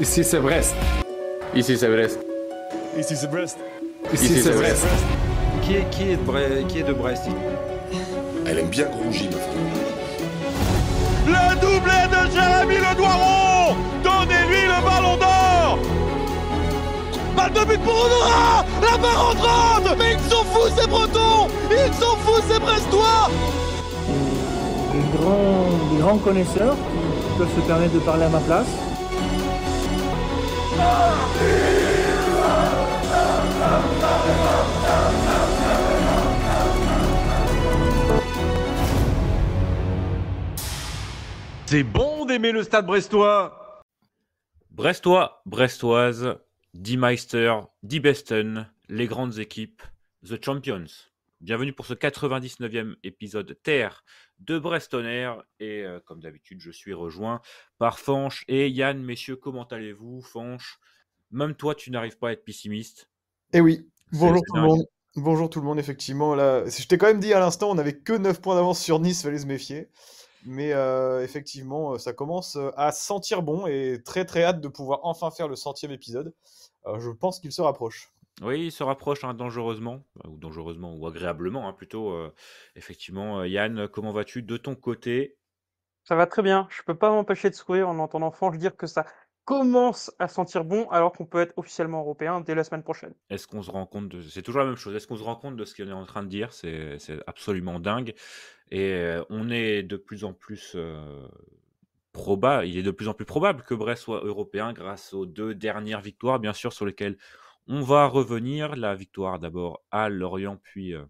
Ici c'est Brest. Ici c'est Brest. Ici c'est Brest. Ici c'est Brest. Qui est, qui est, de, Bre- qui est de Brest Elle aime bien ma femme. Le doublé de Jérémy Le Doiron Donnez-lui le ballon d'or Balle de but pour Honora La barre entrante Mais ils sont fous ces Bretons Ils sont fous ces Brestois des grands, des grands connaisseurs qui peuvent se permettre de parler à ma place. C'est bon d'aimer le stade brestois Brestois, Brestoises, Die Meister, Die Besten, les grandes équipes, The Champions. Bienvenue pour ce 99e épisode Terre de Brestonner. Et euh, comme d'habitude, je suis rejoint par Fanche et Yann. Messieurs, comment allez-vous, Fanche? Même toi, tu n'arrives pas à être pessimiste? Eh oui, bonjour tout le monde. Bonjour tout le monde, effectivement. Là, je t'ai quand même dit à l'instant, on n'avait que 9 points d'avance sur Nice, fallait se méfier. Mais euh, effectivement, euh, ça commence à sentir bon et très très hâte de pouvoir enfin faire le centième épisode. Euh, je pense qu'il se rapproche. Oui, il se rapproche hein, dangereusement, ou dangereusement, ou agréablement hein, plutôt. euh, effectivement, Euh, Yann, comment vas-tu de ton côté? Ça va très bien. Je peux pas m'empêcher de sourire en entendant Franche dire que ça commence à sentir bon alors qu'on peut être officiellement européen dès la semaine prochaine. Est-ce qu'on se rend compte de... C'est toujours la même chose. Est-ce qu'on se rend compte de ce qu'on est en train de dire? C'est c'est absolument dingue. Et euh, on est de plus en plus euh, probable. Il est de plus en plus probable que Brest soit européen grâce aux deux dernières victoires, bien sûr, sur lesquelles on va revenir. La victoire d'abord à Lorient, puis euh,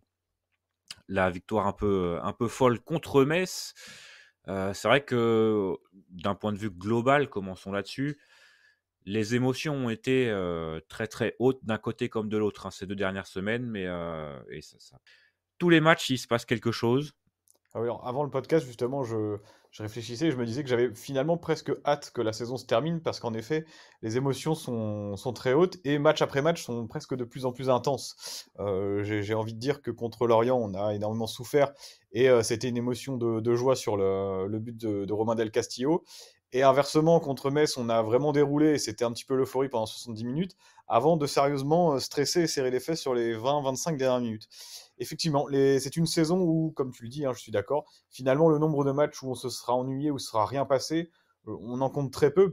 la victoire un peu, un peu folle contre Metz. Euh, c'est vrai que d'un point de vue global, commençons là-dessus, les émotions ont été euh, très très hautes d'un côté comme de l'autre hein, ces deux dernières semaines, mais euh, tous les matchs il se passe quelque chose. Ah avant le podcast, justement, je, je réfléchissais et je me disais que j'avais finalement presque hâte que la saison se termine parce qu'en effet, les émotions sont, sont très hautes et match après match sont presque de plus en plus intenses. Euh, j'ai j'ai envie de dire que contre Lorient, on a énormément souffert et euh, c'était une émotion de, de joie sur le, le but de, de Romain Del Castillo. Et inversement, contre Metz, on a vraiment déroulé et c'était un petit peu l'euphorie pendant 70 minutes avant de sérieusement euh, stresser et serrer les fesses sur les 20-25 dernières minutes. Effectivement, c'est une saison où, comme tu le dis, hein, je suis d'accord, finalement, le nombre de matchs où on se sera ennuyé, où ne sera rien passé, euh, on en compte très peu.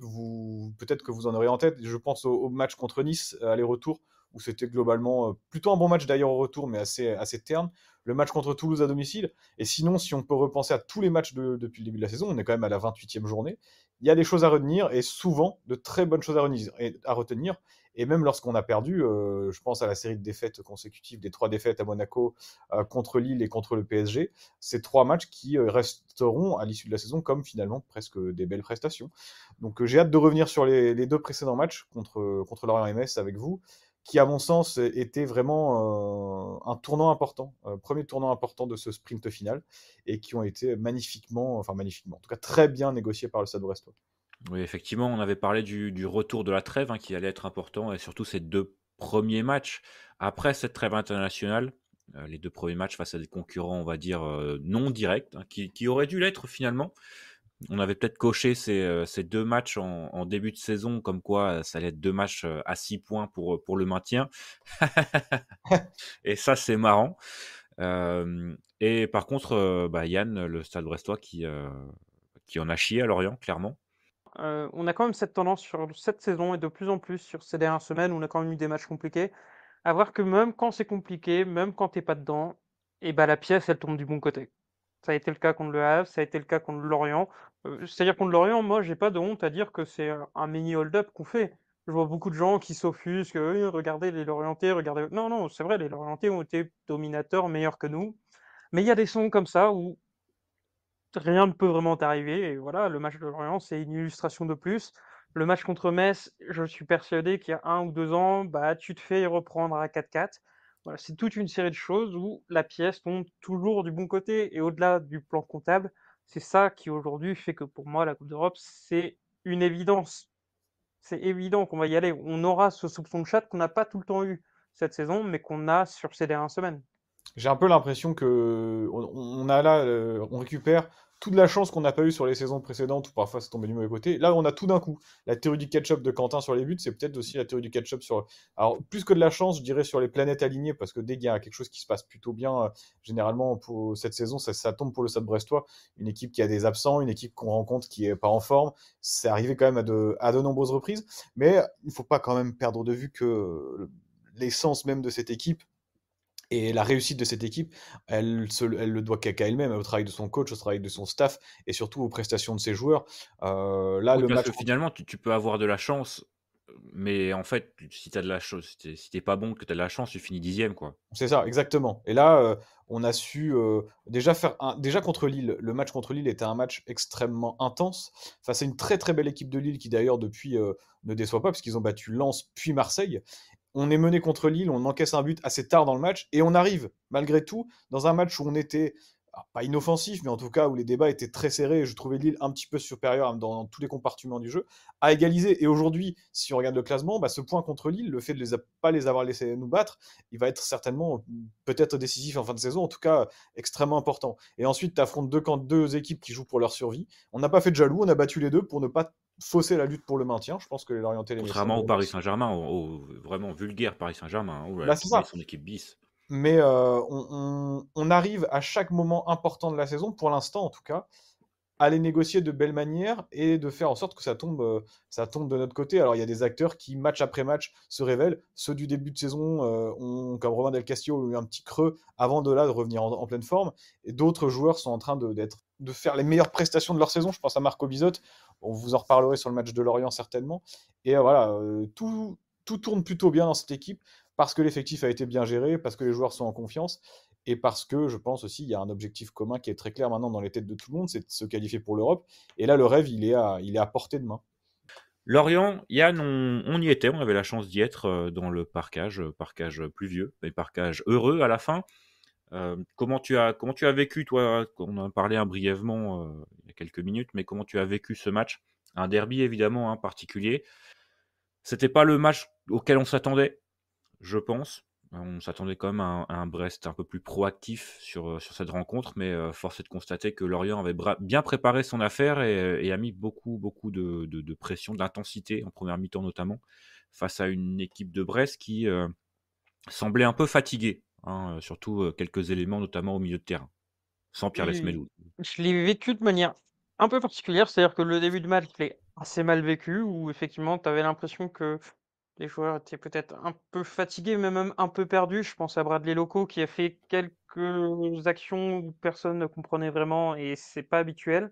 Peut-être que vous en aurez en tête. Je pense au, match contre Nice, euh, aller-retour, où c'était globalement euh, plutôt un bon match d'ailleurs au retour, mais assez, terne. Le match contre Toulouse à domicile. Et sinon, si on peut repenser à tous les matchs de- depuis le début de la saison, on est quand même à la 28e journée. Il y a des choses à retenir et souvent de très bonnes choses à retenir. Et même lorsqu'on a perdu, euh, je pense à la série de défaites consécutives, des trois défaites à Monaco, euh, contre Lille et contre le PSG, ces trois matchs qui euh, resteront à l'issue de la saison comme finalement presque des belles prestations. Donc j'ai hâte de revenir sur les, deux précédents matchs contre, contre Lorient Metz avec vous, qui à mon sens étaient vraiment un tournant important, premier tournant important de ce sprint final, et qui ont été magnifiquement, enfin magnifiquement, en tout cas très bien négociés par le Stade Brestois. Oui, effectivement, on avait parlé du, retour de la trêve hein, qui allait être important et surtout ces deux premiers matchs après cette trêve internationale. euh, les deux premiers matchs face à des concurrents, on va dire, euh, non directs, hein, qui, qui auraient dû l'être finalement. On avait peut-être coché ces, euh, deux matchs en, début de saison, comme quoi ça allait être deux matchs à six points pour, pour le maintien. et ça, c'est marrant. Et par contre, bah, Yann, le stade brestois qui, qui en a chié à Lorient, clairement. Euh, on a quand même cette tendance sur cette saison et de plus en plus sur ces dernières semaines où on a quand même eu des matchs compliqués, à voir que même quand c'est compliqué, même quand t'es pas dedans, et bah la pièce elle tombe du bon côté. Ça a été le cas contre le Havre, ça a été le cas contre Lorient. Euh, C'est-à-dire contre Lorient, moi j'ai pas de honte à dire que c'est un- mini hold-up qu'on fait. Je vois beaucoup de gens qui s'offusquent, Oui, regardez les Lorientais, regardez. Non, non, c'est vrai, les Lorientais ont été dominateurs, meilleurs que nous. Mais il y a des sons comme ça où rien ne peut vraiment t'arriver. Et voilà, le match de Lorient, c'est une illustration de plus. Le match contre Metz, je suis persuadé qu'il y a un ou deux ans, bah, tu te fais reprendre à 4-4. Voilà, c'est toute une série de choses où la pièce tombe toujours du bon côté. Et au-delà du plan comptable, c'est ça qui aujourd'hui fait que pour moi, la Coupe d'Europe, c'est une évidence. C'est évident qu'on va y aller. On aura ce soupçon de chat qu'on n'a pas tout le temps eu cette saison, mais qu'on a sur ces dernières semaines. J'ai un peu l'impression que on, a là, euh, on récupère toute la chance qu'on n'a pas eu sur les saisons précédentes où parfois c'est tombé du mauvais côté. Là, on a tout d'un coup. La théorie du catch-up de Quentin sur les buts, c'est peut-être aussi la théorie du catch-up sur. Alors, plus que de la chance, je dirais sur les planètes alignées, parce que dès qu'il y a quelque chose qui se passe plutôt bien, euh, généralement pour cette saison, ça, tombe pour le Stade Brestois. Une équipe qui a des absents, une équipe qu'on rencontre qui est pas en forme. C'est arrivé quand même à de, nombreuses reprises. Mais il faut pas quand même perdre de vue que l'essence même de cette équipe, et la réussite de cette équipe, elle, se, elle le doit qu'à elle-même, au travail de son coach, au travail de son staff et surtout aux prestations de ses joueurs. Euh, là, Oui, le parce match. que finalement, tu, tu peux avoir de la chance, mais en fait, si tu as de la chance, si t'es pas bon, que tu as de la chance, tu finis dixième, quoi. C'est ça, exactement. Et là, euh, on a su euh, déjà faire un... déjà contre Lille. Le match contre Lille était un match extrêmement intense face à une très très belle équipe de Lille qui d'ailleurs depuis ne déçoit pas parce qu'ils ont battu Lens puis Marseille. On est mené contre Lille, on encaisse un but assez tard dans le match et on arrive malgré tout dans un match où on était pas inoffensif, mais en tout cas où les débats étaient très serrés. et Je trouvais Lille un petit peu supérieur dans, tous les compartiments du jeu, à égaliser. Et aujourd'hui, si on regarde le classement, bah, ce point contre Lille, le fait de ne pas les avoir laissés nous battre, il va être certainement peut-être décisif en fin de saison, en tout cas extrêmement important. Et ensuite, tu affrontes deux, deux équipes qui jouent pour leur survie. On n'a pas fait de jaloux, on a battu les deux pour ne pas fausser la lutte pour le maintien. Je pense que les Lorientais Contrairement au Paris Saint-Germain, au, au vraiment vulgaire Paris Saint-Germain, hein, où Bah, la c'est son équipe bis. Mais euh, on, on- on arrive à chaque moment important de la saison, pour l'instant en tout cas, à les négocier de belle manière et de faire en sorte que ça tombe, euh, ça tombe de notre côté. Alors il y a des acteurs qui, match après match, se révèlent. Ceux du début de saison, euh, ont, comme Romain Del Castillo, ont eu un petit creux avant de là de revenir en, en pleine forme. Et d'autres joueurs sont en train de, d'être, de faire les meilleures prestations de leur saison. Je pense à Marco Bizot. On vous en reparlerait sur le match de Lorient certainement. Et euh, voilà, euh, tout, tout tourne plutôt bien dans cette équipe parce que l'effectif a été bien géré, parce que les joueurs sont en confiance, et parce que je pense aussi il y a un objectif commun qui est très clair maintenant dans les têtes de tout le monde, c'est de se qualifier pour l'Europe. Et là, le rêve, il est à, il est à portée de main. Lorient, Yann, on, on y était, on avait la chance d'y être euh, dans le parcage, parcage pluvieux, mais parcage heureux à la fin. Comment, tu as, vécu, toi On en parlé hein, brièvement il y a quelques minutes, mais comment tu as vécu ce match? Un derby, évidemment, hein, particulier. C'était pas le match auquel on s'attendait, je pense. On s'attendait quand même à un, Brest un peu plus proactif sur, cette rencontre, mais force est de constater que Lorient avait bien préparé son affaire et, a mis beaucoup, beaucoup de, pression, d'intensité, en première mi-temps notamment, face à une équipe de Brest qui semblait un peu fatiguée, hein, euh, surtout euh, quelques éléments, notamment au milieu de terrain, sans Pierre Lesmelou. je l'ai vécu de manière un peu particulière, c'est-à-dire que le début de match, je l'ai assez mal vécu, où effectivement, tu avais l'impression que les joueurs étaient peut-être un peu fatigués, mais même un peu perdus. Je pense à Bradley Loco qui a fait quelques actions où personne ne comprenait vraiment et c'est pas habituel.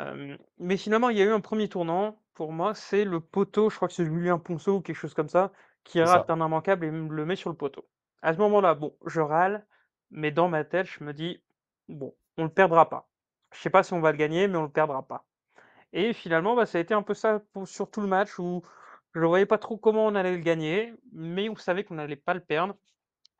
Euh, mais finalement, il y a eu un premier tournant. Pour moi, c'est le poteau, je crois que c'est Julien Ponceau ou quelque chose comme ça, qui rate ça. un immanquable et me le met sur le poteau. À ce moment-là, bon, je râle, mais dans ma tête, je me dis, bon, on le perdra pas. Je sais pas si on va le gagner, mais on le perdra pas. Et finalement, bah, ça a été un peu ça sur tout le match où je ne voyais pas trop comment on allait le gagner, mais on savait qu'on n'allait pas le perdre.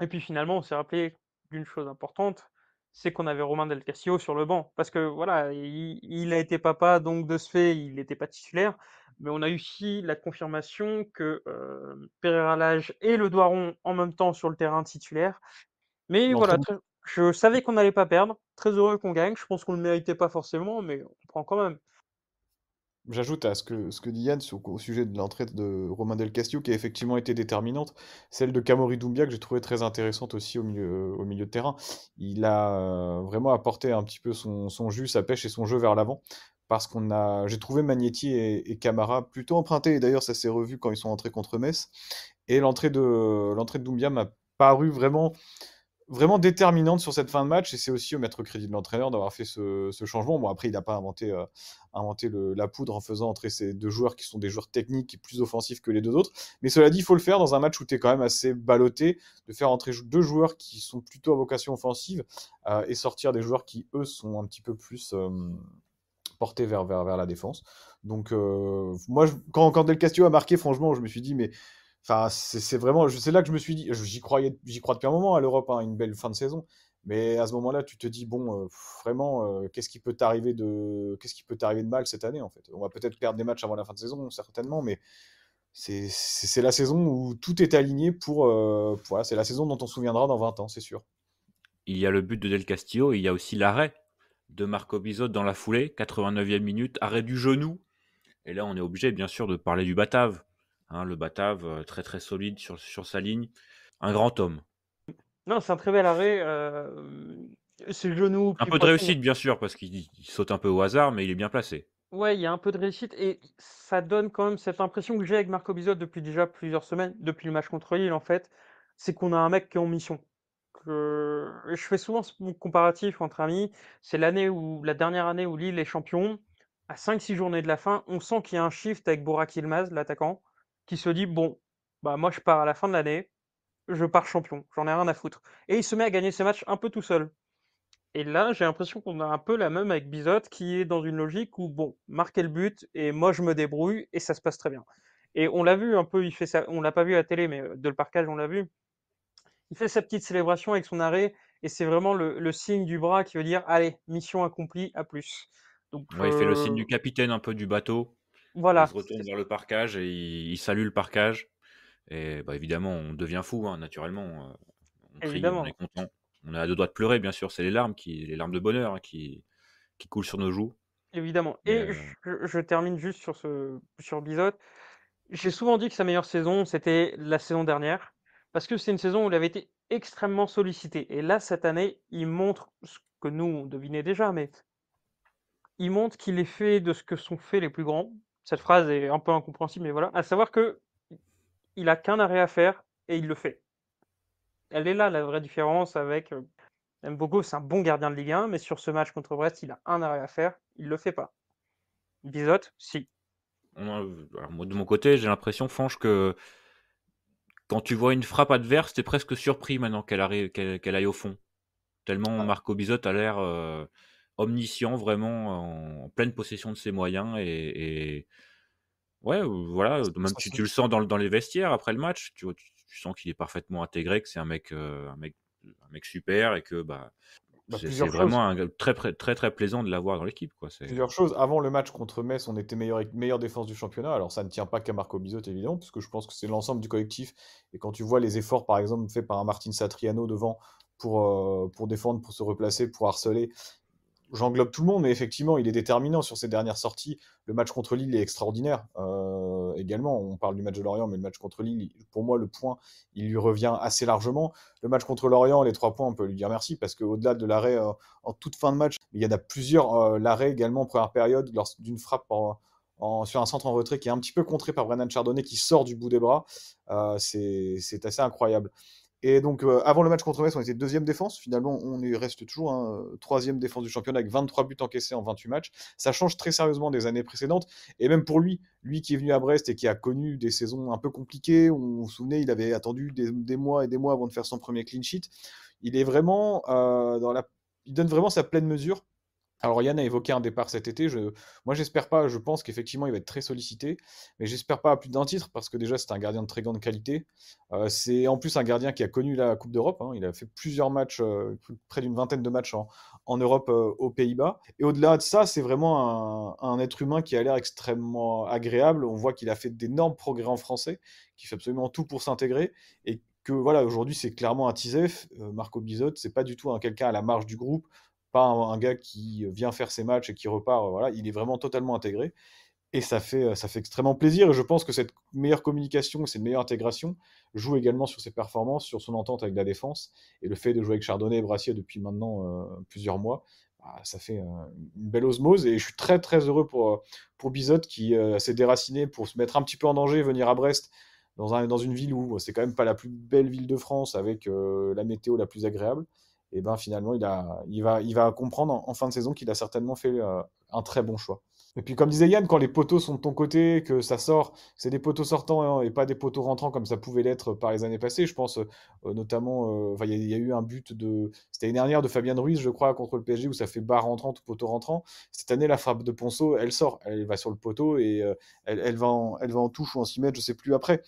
Et puis finalement, on s'est rappelé d'une chose importante, c'est qu'on avait Romain Del Castillo sur le banc. Parce que voilà, il, il a été papa, donc de ce fait, il n'était pas titulaire. Mais on a eu aussi la confirmation que euh, Pereira Lage et le Doiron en même temps sur le terrain titulaire. Mais voilà, très- je savais qu'on n'allait pas perdre. Très heureux qu'on gagne. Je pense qu'on ne le méritait pas forcément, mais on prend quand même. J'ajoute à ce que, ce que dit Yann au sujet de l'entrée de Romain Del Castillo, qui a effectivement été déterminante, celle de Kamori Doumbia, que j'ai trouvé très intéressante aussi au milieu, au milieu de terrain. Il a euh, vraiment apporté un petit peu son, son jus, sa pêche et son jeu vers l'avant, parce qu'on a, j'ai trouvé Magnetti et, et Camara plutôt empruntés, et d'ailleurs ça s'est revu quand ils sont entrés contre Metz, et l'entrée de, l'entrée de Doumbia m'a paru vraiment vraiment déterminante sur cette fin de match et c'est aussi au mettre crédit de l'entraîneur d'avoir fait ce, changement. Bon, après, il n'a pas inventé, euh, la poudre en faisant entrer ces deux joueurs qui sont des joueurs techniques et plus offensifs que les deux autres. Mais cela dit, il faut le faire dans un match où tu es quand même assez ballotté, de faire entrer deux joueurs qui sont plutôt à vocation offensive euh, et sortir des joueurs qui, eux, sont un petit peu plus portés vers, la défense. Donc, euh, moi, quand Del Castillo a marqué, franchement, je me suis dit, mais Enfin, c'est vraiment, c'est là que je me suis dit, j'y croyais, j'y crois depuis un moment à l'Europe, hein, une belle fin de saison. Mais à ce moment-là, tu te dis, bon, euh, vraiment, euh, qu'est-ce qui peut t'arriver de, qu'est-ce qui peut t'arriver de mal cette année, en fait? On va peut-être perdre des matchs avant la fin de saison, certainement, mais c'est la saison où tout est aligné pour, euh, c'est la saison dont on se souviendra dans 20 ans, c'est sûr. il y a le but de Del Castillo il y a aussi l'arrêt de Marco Bizot dans la foulée, 89e minute, arrêt du genou. Et là, on est obligé, bien sûr, de parler du Batave. Hein, le Batave, euh, très très solide sur, sur sa ligne. Un grand homme. Non, c'est un très bel arrêt. Euh... C'est le genou. Un peu de réussite, bien sûr, parce qu'il saute un peu au hasard, mais il est bien placé. Ouais, il y a un peu de réussite et ça donne quand même cette impression que j'ai avec Marco Bizot depuis déjà plusieurs semaines, depuis le match contre Lille en fait, c'est qu'on a un mec qui est en mission. Que... Je fais souvent ce comparatif entre amis, c'est l'année où la dernière année où Lille est champion, à 5-6 journées de la fin, on sent qu'il y a un shift avec Borak Ilmaz, l'attaquant, qui se dit bon, bah moi je pars à la fin de l'année, je pars champion, j'en ai rien à foutre. Et il se met à gagner ses matchs un peu tout seul. Et là, j'ai l'impression qu'on a un peu la même avec Bizot, qui est dans une logique où, bon, marquer le but, et moi je me débrouille, et ça se passe très bien. Et on l'a vu un peu, il fait ça, on l'a pas vu à la télé, mais de le parcage, on l'a vu. Il fait sa petite célébration avec son arrêt, et c'est vraiment le, signe du bras qui veut dire, allez, mission accomplie, à plus. Donc, Il fait le signe du capitaine un peu du bateau. Voilà. Il se retourne vers le parcage et il, salue le parcage. Et bah, évidemment, on devient fou, hein, naturellement. On crie, évidemment. on est content on a deux doigts de pleurer, bien sûr. C'est les larmes, qui, les larmes de bonheur hein, qui, qui coulent sur nos joues. Évidemment. Et euh, je, termine juste sur ce sur Bizot. J'ai souvent dit que sa meilleure saison, c'était la saison dernière, parce que c'est une saison où il avait été extrêmement sollicité. Et là, cette année, il montre ce que nous, on devinait déjà, mais il montre qu'il est fait de ce que sont faits les plus grands. Cette phrase est un peu incompréhensible, mais voilà. À savoir que il a qu'un arrêt à faire et il le fait elle est là la vraie différence avec euh, Mbogo, c'est un bon gardien de Ligue 1, mais sur ce match contre Brest, il a un arrêt à faire, il le fait pas. Bizot, si. moi, de mon côté, j'ai l'impression, Fanche, que quand tu vois une frappe adverse, tu es presque surpris maintenant qu'elle aille au fond. Tellement ah. Marco Bizot a l'air euh, omniscient, vraiment en, pleine possession de ses moyens. Et, ouais, voilà, même tu, tu le sens dans, dans, les vestiaires après le match. Tu, tu, tu sens qu'il est parfaitement intégré, que c'est un mec, euh, un mec, un mec super et que bah, bah c'est vraiment un, très, très très plaisant de l'avoir dans l'équipe. Quoi. Plusieurs choses. Avant le match contre Metz, on était meilleure, meilleure défense du championnat. Alors ça ne tient pas qu'à Marco Bizot, évidemment, puisque je pense que c'est l'ensemble du collectif. Et quand tu vois les efforts, par exemple, faits par un Martin Satriano devant pour, euh, pour défendre, pour se replacer, pour harceler, j'englobe tout le monde, mais effectivement, il est déterminant sur ses dernières sorties. Le match contre Lille est extraordinaire. Euh, également, on parle du match de Lorient, mais le match contre Lille, pour moi, le point, il lui revient assez largement. Le match contre Lorient, les trois points, on peut lui dire merci, parce qu'au-delà de l'arrêt euh, en toute fin de match, il y en a plusieurs. Euh, l'arrêt également en première période, d'une frappe sur un centre en retrait qui est un petit peu contré par Brennan Chardonnay qui sort du bout des bras. c'est assez incroyable. Et donc, euh, avant le match contre Metz, on était deuxième défense. Finalement, on reste toujours un euh, troisième défense du championnat avec 23 buts encaissés en 28 matchs. Ça change très sérieusement des années précédentes. Et même pour lui, lui qui est venu à Brest et qui a connu des saisons un peu compliquées, on, vous souvenez, il avait attendu des, mois et des mois avant de faire son premier clean sheet. Il est vraiment euh, dans la, il donne vraiment sa pleine mesure alors Yann a évoqué un départ cet été. Moi, j'espère pas. Je pense qu'effectivement, il va être très sollicité, mais j'espère pas à plus d'un titre parce que déjà, c'est un gardien de très grande qualité. Euh, c'est en plus un gardien qui a connu la Coupe d'Europe. Hein. Il a fait plusieurs matchs, euh, près d'une vingtaine de matchs en, Europe euh, aux Pays-Bas. Et au-delà de ça, c'est vraiment un, être humain qui a l'air extrêmement agréable. On voit qu'il a fait d'énormes progrès en français, qui fait absolument tout pour s'intégrer et que voilà, aujourd'hui, c'est clairement un Tizef. Marco Bizot, c'est pas du tout un quelqu'un à la marge du groupe pas un, gars qui vient faire ses matchs et qui repart. Voilà, il est vraiment totalement intégré. Et ça fait, ça fait extrêmement plaisir. Et je pense que cette meilleure communication, cette meilleure intégration joue également sur ses performances, sur son entente avec la défense. Et le fait de jouer avec Chardonnay et Brassier depuis maintenant euh, plusieurs mois, bah, ça fait euh, une belle osmose. Et je suis très très heureux pour, pour Bizot qui euh, s'est déraciné pour se mettre un petit peu en danger, venir à Brest dans, un, dans une ville où c'est quand même pas la plus belle ville de France avec la météo la plus agréable et ben finalement il, a, il, va, il va comprendre en, fin de saison qu'il a certainement fait euh, un très bon choix. Et puis comme disait Yann, quand les poteaux sont de ton côté, que ça sort, c'est des poteaux sortants et pas des poteaux rentrants comme ça pouvait l'être par les années passées. Je pense euh, notamment, euh, il y, a eu un but de, c'était l'année dernière de Fabien Ruiz, je crois, contre le PSG où ça fait barre rentrante ou poteau rentrant. Cette année, la frappe de Ponceau, elle sort, elle va sur le poteau et elle, elle, va en, elle va en touche ou en 6 mètres, je sais plus après.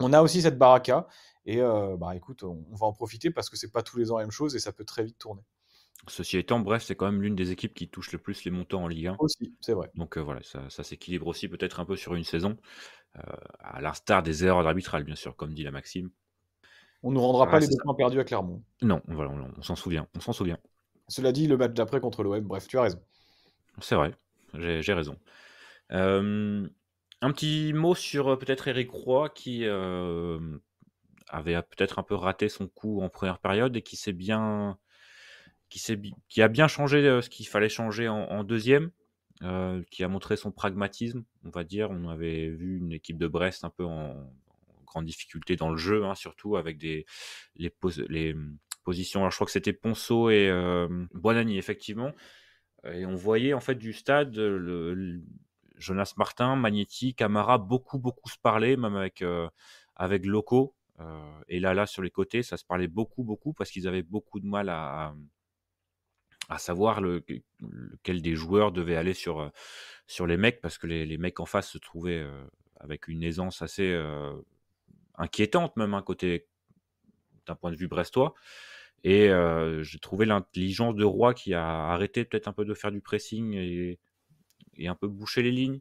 On a aussi cette baraka et bah écoute, on, va en profiter parce que c'est pas tous les ans la même chose et ça peut très vite tourner. Ceci étant, bref, c'est quand même l'une des équipes qui touche le plus les montants en Ligue 1. Aussi, c'est vrai. Donc euh, voilà, ça, s'équilibre aussi peut-être un peu sur une saison, euh, à l'instar des erreurs d'arbitral, bien sûr, comme dit la Maxime. On ne rendra Ah, pas les deux points perdus à Clermont. Non, voilà, on, on s'en souvient. On s'en souvient. Cela dit, le match d'après contre l'OM, bref, tu as raison. C'est vrai, j'ai raison. Euh, un petit mot sur euh, peut-être Eric Roy qui avait euh, peut-être un peu raté son coup en première période et qui s'est bien, qui, qui a bien changé euh, ce qu'il fallait changer en, deuxième, euh, qui a montré son pragmatisme, on va dire. On avait vu une équipe de Brest un peu en, grande difficulté dans le jeu, hein, surtout avec des les, hum, positions. Alors je crois que c'était Ponceau et euh, effectivement. Et on voyait en fait du stade le, le- Jonas Martin, Magnetti, Camara beaucoup beaucoup se parler, même avec euh, avec. Euh, et là là sur les côtés, ça se parlait beaucoup beaucoup parce qu'ils avaient beaucoup de mal à, savoir le, lequel des joueurs devait aller sur euh, les mecs parce que les, mecs en face se trouvaient euh, avec une aisance assez inquiétante même un côté d'un point de vue brestois. Et j'ai trouvé l'intelligence de Roy qui a arrêté peut-être un peu de faire du pressing et, un peu boucher les lignes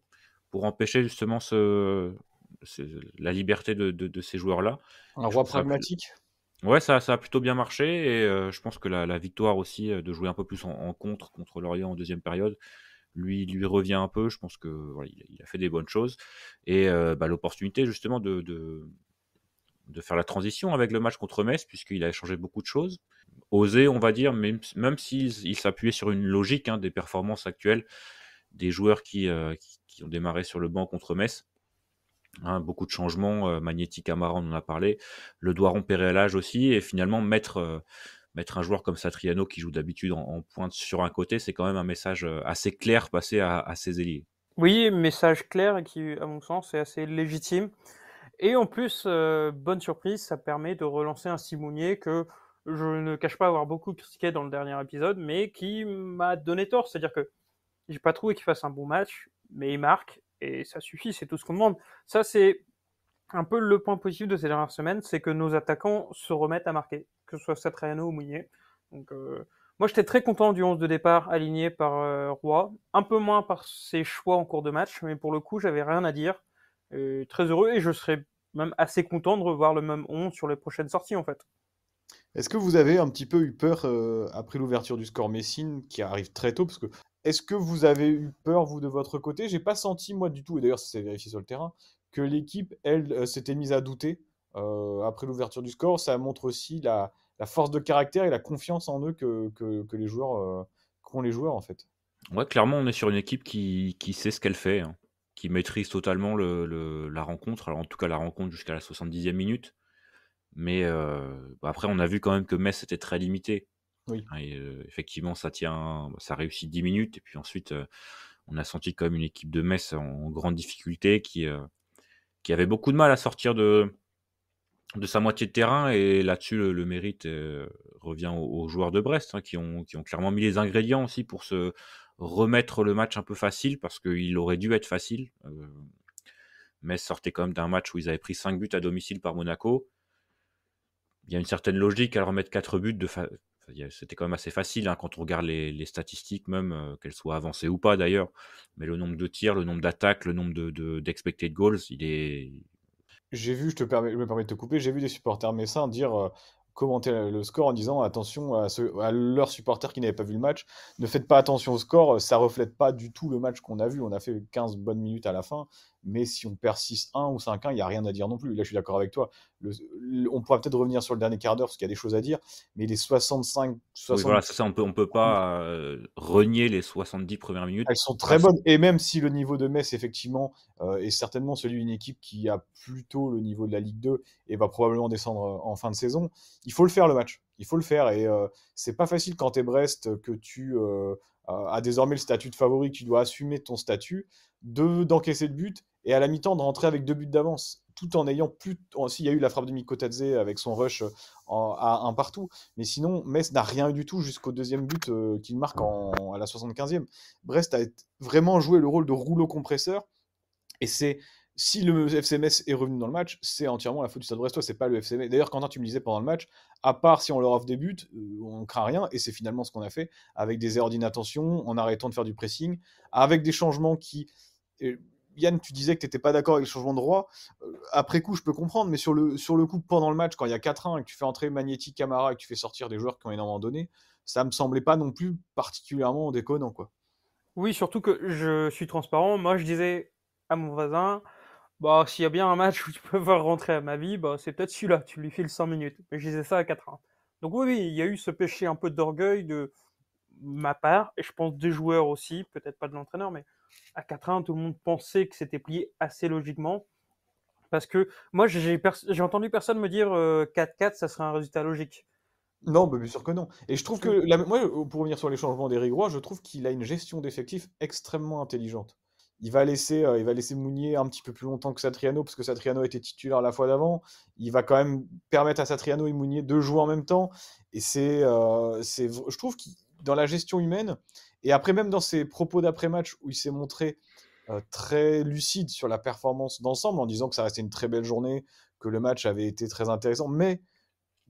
pour empêcher justement ce- la liberté de, de- de ces joueurs-là. Un roi pragmatique. Ouais, ça, ça a plutôt bien marché et euh, je pense que la, la victoire aussi euh, de jouer un peu plus en, en contre contre Lorient en deuxième période, lui, lui revient un peu. Je pense que voilà, il, il a fait des bonnes choses et euh, bah, l'opportunité justement de, de, de faire la transition avec le match contre Metz puisqu'il a changé beaucoup de choses. Osé, on va dire, même, même s'il il s'appuyait sur une logique hein, des performances actuelles des joueurs qui, euh, qui, qui ont démarré sur le banc contre Metz. Hein, beaucoup de changements, euh, Magnetti, Camara, on en a parlé, le Doiron Pérélage aussi, et finalement mettre, euh, mettre un joueur comme Satriano qui joue d'habitude en, pointe sur un côté, c'est quand même un message euh, assez clair passé à, à ses ailiers. Oui, message clair et qui, à mon sens, est assez légitime. Et en plus, euh, bonne surprise, ça permet de relancer un Simounier que je ne cache pas avoir beaucoup critiqué dans le dernier épisode, mais qui m'a donné tort. C'est-à-dire que j'ai pas trouvé qu'il fasse un bon match, mais il marque et ça suffit, c'est tout ce qu'on demande. Ça, c'est un peu le point positif de ces dernières semaines, c'est que nos attaquants se remettent à marquer, que ce soit Satriano ou Mounier. Donc, euh, moi, j'étais très content du 11 de départ aligné par euh, Roy, un peu moins par ses choix en cours de match, mais pour le coup, j'avais rien à dire. Très heureux et je serais même assez content de revoir le même 11 sur les prochaines sorties en fait. Est-ce que vous avez un petit peu eu peur euh, après l'ouverture du score Messine qui arrive très tôt? Parce que est-ce que vous avez eu peur vous de votre côté? J'ai pas senti moi du tout et d'ailleurs ça s'est vérifié sur le terrain que l'équipe elle euh, s'était mise à douter euh, après l'ouverture du score. Ça montre aussi la, force de caractère et la confiance en eux que, les joueurs euh, qu'ont les joueurs en fait. Ouais, clairement, on est sur une équipe qui, sait ce qu'elle fait, hein, qui maîtrise totalement le, le- la rencontre, alors en tout cas la rencontre jusqu'à la 70e minute. Mais bah, après, on a vu quand même que Metz était très limité. Euh, effectivement, ça tient, ça réussit 10 minutes. Et puis ensuite, on a senti même une équipe de Metz en grande difficulté qui, avait beaucoup de mal à sortir de, sa moitié de terrain. Et là-dessus, le, mérite revient aux, joueurs de Brest hein, qui, ont, clairement mis les ingrédients aussi pour se remettre le match un peu facile parce qu'il aurait dû être facile. Metz sortait quand même d'un match où ils avaient pris 5 buts à domicile par Monaco. Il y a une certaine logique à leur mettre 4 buts. De fa- C'était quand même assez facile hein, quand on regarde les, statistiques, même euh, qu'elles soient avancées ou pas d'ailleurs. Mais le nombre de tirs, le nombre d'attaques, le nombre de, de- d'expected goals, il est, J'ai vu, je, te permets, je me permets de te couper, j'ai vu des supporters messins dire, euh, commenter le score en disant attention à, ceux, à leurs supporters qui n'avaient pas vu le match, ne faites pas attention au score, ça reflète pas du tout le match qu'on a vu. On a fait 15 bonnes minutes à la fin, mais si on perd 6-1 ou 5-1, il n'y a rien à dire non plus. Là, je suis d'accord avec toi. Le- le- on pourra peut-être revenir sur le dernier quart d'heure parce qu'il y a des choses à dire, mais les 65, Oui, 60 voilà, c'est ça, on peut, on peut pas euh, renier les 70 premières minutes. Elles sont très Ouais, bonnes. Et même si le niveau de Metz, effectivement, euh, est certainement celui d'une équipe qui a plutôt le niveau de la Ligue 2 et va probablement descendre euh, en fin de saison, il faut le faire le match. Il faut le faire. Et euh, c'est pas facile quand tu es Brest, que tu as désormais le statut de favori, que tu dois assumer ton statut, de d'encaisser le but et à la mi-temps de rentrer avec deux buts d'avance. Tout en ayant plus. en- S'il y a eu la frappe de Mikotadze avec son rush euh, à un partout. Mais sinon, Metz n'a rien eu du tout jusqu'au deuxième but euh, qu'il marque à la 75e. Brest a vraiment joué le rôle de rouleau compresseur. Et c'est si le FC Metz est revenu dans le match, c'est entièrement la faute du Stade Brestois, c'est pas le FC Metz. D'ailleurs, Quentin, tu me disais pendant le match, à part si on leur offre des buts, euh, on craint rien, et c'est finalement ce qu'on a fait, avec des erreurs d'inattention, en arrêtant de faire du pressing, avec des changements qui. Yann, tu disais que tu n'étais pas d'accord avec le changement de roi. Euh, après coup, je peux comprendre, mais sur le, coup, pendant le match, quand il y a 4-1 et que tu fais entrer Magnetti, Camara et que tu fais sortir des joueurs qui ont énormément donné, ça me semblait pas non plus particulièrement déconnant. Quoi. Oui, surtout que je suis transparent. Moi, je disais à mon voisin, bah, s'il y a bien un match où tu peux voir rentrer à ma vie, bah, c'est peut-être celui-là. Tu lui files 100 minutes. Mais je disais ça à 4-1. Donc oui, oui, il y a eu ce péché un peu d'orgueil de ma part, et je pense des joueurs aussi, peut-être pas de l'entraîneur, mais à 4-1, tout le monde pensait que c'était plié assez logiquement. Parce que moi, j'ai entendu personne me dire 4-4, euh, ça serait un résultat logique. Non, bien sûr que non. Et je trouve que, moi, pour revenir sur les changements d'Eric Roy, je trouve qu'il a une gestion d'effectifs extrêmement intelligente. Il va laisser, euh, il va laisser Mounier un petit peu plus longtemps que Satriano, parce que Satriano était titulaire la fois d'avant. Il va quand même permettre à Satriano et Mounier de jouer en même temps. Et c'est, euh, c'est, je trouve qu'il dans la gestion humaine, et après même dans ses propos d'après-match où il s'est montré euh, très lucide sur la performance d'ensemble en disant que ça restait une très belle journée, que le match avait été très intéressant, mais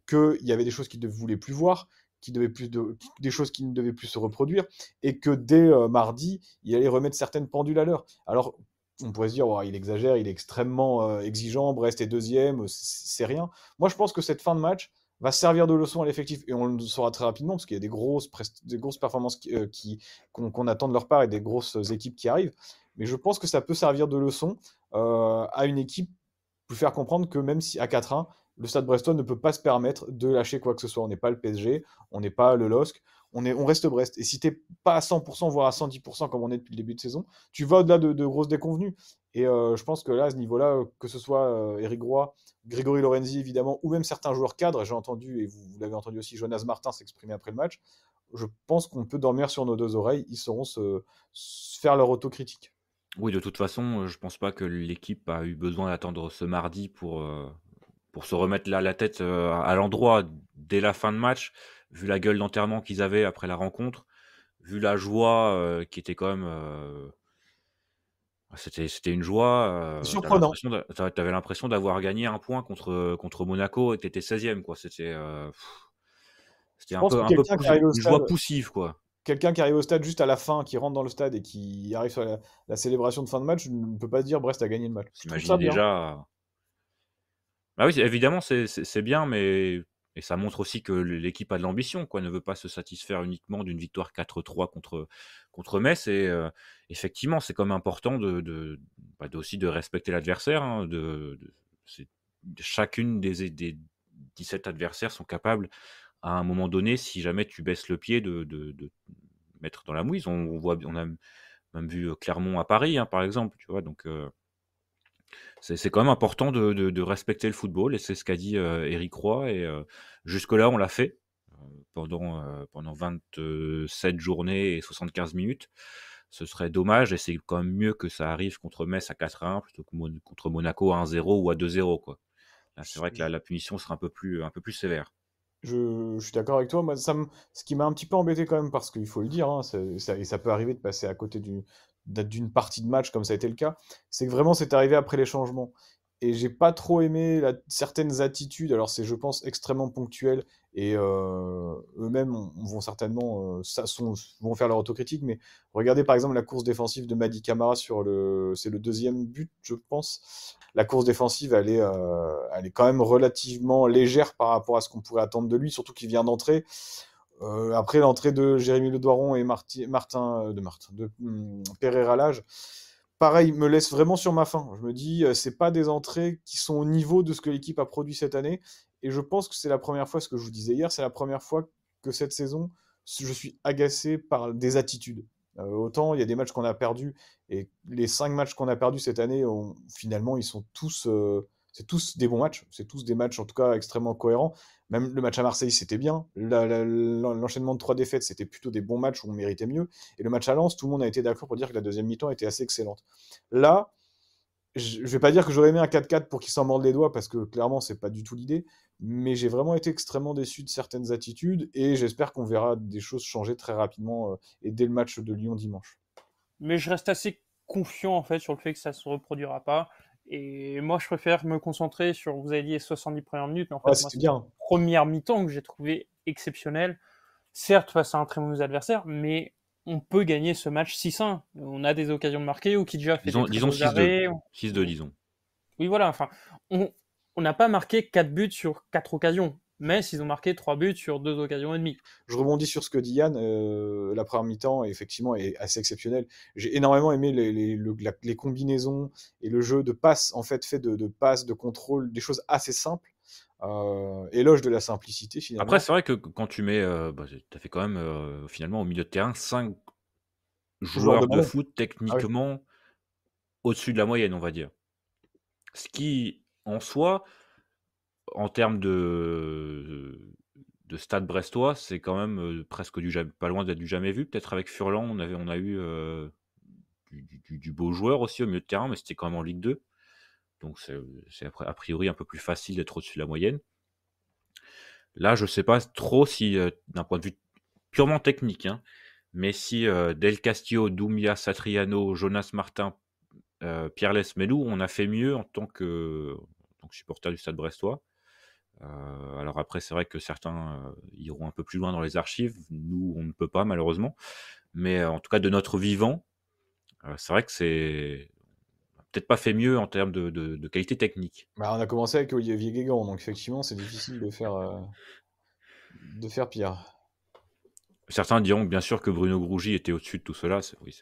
qu'il y avait des choses qu'il ne voulait plus voir, devait plus de, des choses qui ne devaient plus se reproduire, et que dès euh, mardi, il allait remettre certaines pendules à l'heure. Alors, on pourrait se dire, il exagère, il est extrêmement euh, exigeant, Brest est deuxième, c'est rien. Moi, je pense que cette fin de match, va servir de leçon à l'effectif et on le saura très rapidement parce qu'il y a des grosses, des grosses performances euh, qui, qu'on, attend de leur part et des grosses équipes qui arrivent. Mais je pense que ça peut servir de leçon euh, à une équipe pour faire comprendre que même si à 4-1, le Stade Brestois ne peut pas se permettre de lâcher quoi que ce soit. On n'est pas le PSG, on n'est pas le LOSC, on, est, on reste Brest. Et si tu n'es pas à 100%, voire à 110% comme on est depuis le début de saison, tu vas au-delà de, grosses déconvenues. Et euh, je pense que là, à ce niveau-là, que ce soit Eric Roy, Grégory Lorenzi évidemment, ou même certains joueurs cadres, j'ai entendu, et vous, l'avez entendu aussi, Jonas Martin s'exprimer après le match, je pense qu'on peut dormir sur nos deux oreilles, ils sauront se, faire leur autocritique. Oui, de toute façon, euh, je pense pas que l'équipe a eu besoin d'attendre ce mardi pour, euh, pour se remettre la, la tête euh, à l'endroit dès la fin de match, vu la gueule d'enterrement qu'ils avaient après la rencontre, vu la joie qui était quand même c'était, c'était une joie. Tu surprenant. avais l'impression d'avoir gagné un point contre, contre Monaco et tu étais 16e. Quoi. C'était, c'était un peu, un peu une joie poussive. Quoi. Quelqu'un qui arrive au stade juste à la fin, qui rentre dans le stade et qui arrive sur la, célébration de fin de match, ne peut pas se dire Brest a gagné le match. J'imagine déjà. Bah oui, évidemment, c'est, c'est bien, mais et ça montre aussi que l'équipe a de l'ambition, quoi, ne veut pas se satisfaire uniquement d'une victoire 4-3 contre, contre Metz. Et euh, effectivement, c'est comme important de, bah, aussi de respecter l'adversaire. Hein, de, chacune des, des 17 adversaires sont capables, à un moment donné, si jamais tu baisses le pied, de, mettre dans la mouise. On, voit, on a même vu Clermont à Paris, hein, par exemple. Tu vois, donc. Euh, c'est quand même important de, respecter le football et c'est ce qu'a dit Eric Roy. Et jusque-là, on l'a fait pendant, pendant 27 journées et 75 minutes. Ce serait dommage et c'est quand même mieux que ça arrive contre Metz à 4-1 plutôt que contre Monaco à 1-0 ou à 2-0. Quoi. c'est vrai que la, punition sera un peu plus, un peu plus sévère. Je, suis d'accord avec toi. Moi, ça ce qui m'a un petit peu embêté quand même, parce qu'il faut le dire, hein, ça, et ça peut arriver de passer à côté du, d'une partie de match comme ça a été le cas, c'est que vraiment c'est arrivé après les changements. Et j'ai pas trop aimé certaines attitudes, alors c'est je pense extrêmement ponctuel, et euh, eux-mêmes vont certainement euh, ça, sont, vont faire leur autocritique, mais regardez par exemple la course défensive de Madi Camara sur le... c'est le deuxième but je pense. La course défensive elle est, euh, elle est quand même relativement légère par rapport à ce qu'on pourrait attendre de lui, surtout qu'il vient d'entrer. Euh, après l'entrée de Jérémy Ledoiron et Martin, euh, de Martin, de hum, Pereira Lage, pareil, me laisse vraiment sur ma faim. Je me dis, euh, c'est pas des entrées qui sont au niveau de ce que l'équipe a produit cette année. Et je pense que c'est la première fois, ce que je vous disais hier, c'est la première fois que cette saison, je suis agacé par des attitudes. autant il y a des matchs qu'on a perdus, et les cinq matchs qu'on a perdus cette année, finalement, ils sont tous, c'est tous des bons matchs. C'est tous des matchs, en tout cas, extrêmement cohérents. Même le match à Marseille, c'était bien. L'enchaînement de trois défaites, c'était plutôt des bons matchs où on méritait mieux. Et le match à Lens, tout le monde a été d'accord pour dire que la deuxième mi-temps était assez excellente. Là, je ne vais pas dire que j'aurais aimé un 4-4 pour qu'il s'en morde les doigts, parce que clairement, c'est pas du tout l'idée. Mais j'ai vraiment été extrêmement déçu de certaines attitudes, et j'espère qu'on verra des choses changer très rapidement, euh, et dès le match de Lyon dimanche. Mais je reste assez confiant en fait sur le fait que ça se reproduira pas et moi, je préfère me concentrer sur, vous avez dit, les 70 premières minutes, mais en fait, c'est bien. première mi-temps que j'ai trouvé exceptionnelle. Certes, face à un très mauvais adversaire, mais on peut gagner ce match 6-1. On a des occasions de marquer ou qui déjà fait Disons, des disons très beaux arrêts. 6-2. 6-2, disons. Oui, voilà. Enfin, on on n'a pas marqué 4 buts sur 4 occasions, mais s'ils ont marqué 3 buts sur 2 occasions et demie. Je rebondis sur ce que dit Yann. euh, la première mi-temps, effectivement, est assez exceptionnelle. J'ai énormément aimé les, les- le- la- les combinaisons et le jeu de passes, en fait, fait de, de passes, de contrôle, des choses assez simples. Euh, éloge de la simplicité, finalement. Après, c'est vrai que quand tu mets. euh, bah, tu as fait quand même, euh, finalement, au milieu de terrain, 5 joueurs de foot techniquement au-dessus de la moyenne, on va dire. Ce qui, en soi, en termes de, de stade brestois, c'est quand même euh, presque du pas loin d'être du jamais vu. Peut-être avec Furlan, on, avait, on a eu euh, du, beau joueur aussi au milieu de terrain, mais c'était quand même en Ligue 2. Donc c'est a pri- a priori un peu plus facile d'être au-dessus de la moyenne. Là, je sais pas trop si, euh, d'un point de vue purement technique, hein, mais si Del Castillo, Doumbia, Satriano, Jonas Martin, Pierre Lesmelou, on a fait mieux en tant que supporter du Stade Brestois. Euh, alors après, c'est vrai que certains euh, iront un peu plus loin dans les archives. Nous, on ne peut pas malheureusement. Mais euh, en tout cas, de notre vivant, c'est vrai que c'est peut-être pas fait mieux en termes de, de- de qualité technique. Bah, on a commencé avec Olivier Guégan, donc effectivement, c'est difficile de faire, de faire pire. Certains diront bien sûr que Bruno Grougy était au-dessus de tout cela. Oui,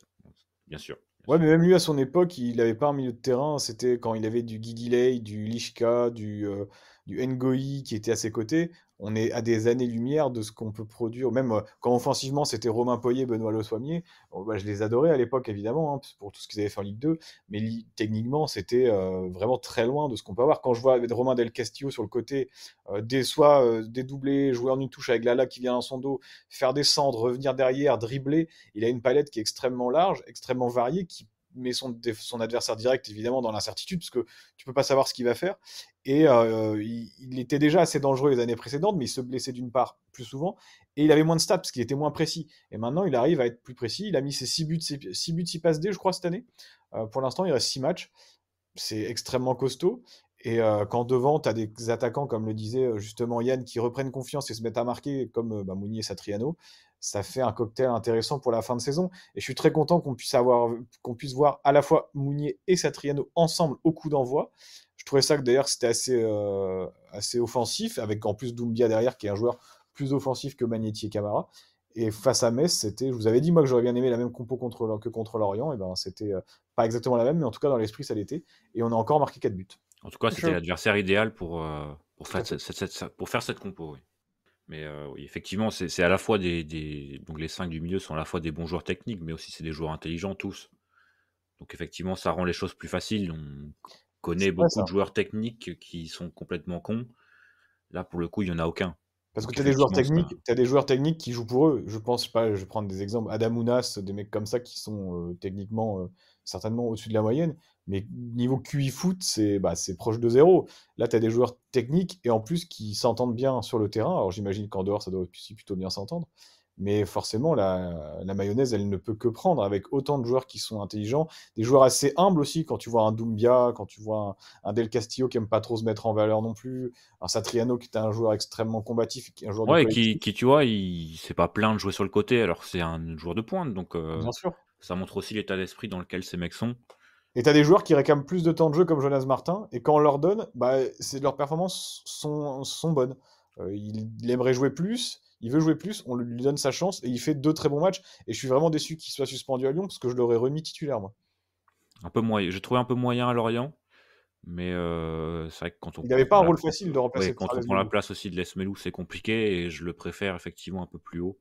bien sûr. Ouais, mais même lui, à son époque, il n'avait pas un milieu de terrain. C'était quand il avait du Guigui du Lishka, du, euh, du Ngoï qui était à ses côtés. On est à des années-lumière de ce qu'on peut produire. Même euh, quand offensivement, c'était Romain Poyer, Benoît Le Soimier. Bon, bah, je les adorais à l'époque, évidemment, hein, pour tout ce qu'ils avaient fait en Ligue 2. Mais techniquement, c'était euh, vraiment très loin de ce qu'on peut avoir. Quand je vois Romain Del Castillo sur le côté, euh, des, soit euh, dédoubler, jouer en une touche avec Lala qui vient dans son dos, faire descendre, revenir derrière, dribbler, il a une palette qui est extrêmement large, extrêmement variée, qui met son, son adversaire direct évidemment dans l'incertitude, parce que tu peux pas savoir ce qu'il va faire. Et euh, il, était déjà assez dangereux les années précédentes, mais il se blessait d'une part plus souvent, et il avait moins de stats parce qu'il était moins précis. Et maintenant, il arrive à être plus précis. Il a mis ses 6 buts, 6 buts, 6 passes D, je crois, cette année. Euh, pour l'instant, il reste 6 matchs. C'est extrêmement costaud. Et euh, quand devant, tu as des attaquants, comme le disait justement Yann, qui reprennent confiance et se mettent à marquer, comme bah, Mounier et Satriano, ça fait un cocktail intéressant pour la fin de saison. Et je suis très content qu'on puisse, qu'on puisse voir à la fois Mounier et Satriano ensemble au coup d'envoi. Je trouvais ça que d'ailleurs c'était assez, euh, assez offensif, avec en plus Doumbia derrière, qui est un joueur plus offensif que Magnetti et Camara. Et face à Metz, c'était, je vous avais dit moi que j'aurais bien aimé la même compo contre, que contre l'Orient, et ben c'était euh, pas exactement la même, mais en tout cas dans l'esprit ça l'était. Et on a encore marqué 4 buts. En tout cas, c'était l'adversaire idéal pour, euh, pour, faire cette, cette- cette- pour faire cette compo. Oui. Mais euh, oui, effectivement, c'est c'est à la fois des, des- Donc les cinq du milieu sont à la fois des bons joueurs techniques, mais aussi c'est des joueurs intelligents tous. Donc effectivement, ça rend les choses plus faciles. On vrai, beaucoup ça. de joueurs techniques qui sont complètement cons. Là, pour le coup, il n'y en a aucun. Parce que tu as des joueurs techniques, tu des joueurs techniques qui jouent pour eux. Je pense, je sais pas, je vais prendre des exemples, Adamounas, des mecs comme ça qui sont euh, techniquement euh, certainement au-dessus de la moyenne, mais niveau QI foot, c'est bah, c'est proche de zéro. Là, tu as des joueurs techniques et en plus qui s'entendent bien sur le terrain. Alors j'imagine qu'en dehors, ça doit aussi plutôt bien s'entendre. Mais forcément, la, la mayonnaise, elle ne peut que prendre avec autant de joueurs qui sont intelligents, des joueurs assez humbles aussi. Quand tu vois un Doumbia, quand tu vois un, un Del Castillo qui aime pas trop se mettre en valeur non plus, un Satriano qui est un joueur extrêmement combatif, qui est un joueur de Ouais, collectif. qui, qui, tu vois, il s'est pas plaint de jouer sur le côté, alors c'est un joueur de pointe. Donc euh, Bien sûr. ça montre aussi l'état d'esprit dans lequel ces mecs sont. Et tu as des joueurs qui réclament plus de temps de jeu comme Jonas Martin, et quand on leur donne, bah, leurs performances sont, sont bonnes. Euh, il, il aimerait jouer plus, il veut jouer plus, on lui donne sa chance, et il fait deux très bons matchs. Et je suis vraiment déçu qu'il soit suspendu à Lyon, parce que je l'aurais remis titulaire, moi. Un peu moyen. J'ai trouvé un peu moyen à Lorient, mais euh, c'est vrai que quand on Il n'avait prend pas un la- rôle facile de remplacer Ouais, quand on prend la place aussi de Lesmelou, c'est compliqué et je le préfère effectivement un peu plus haut.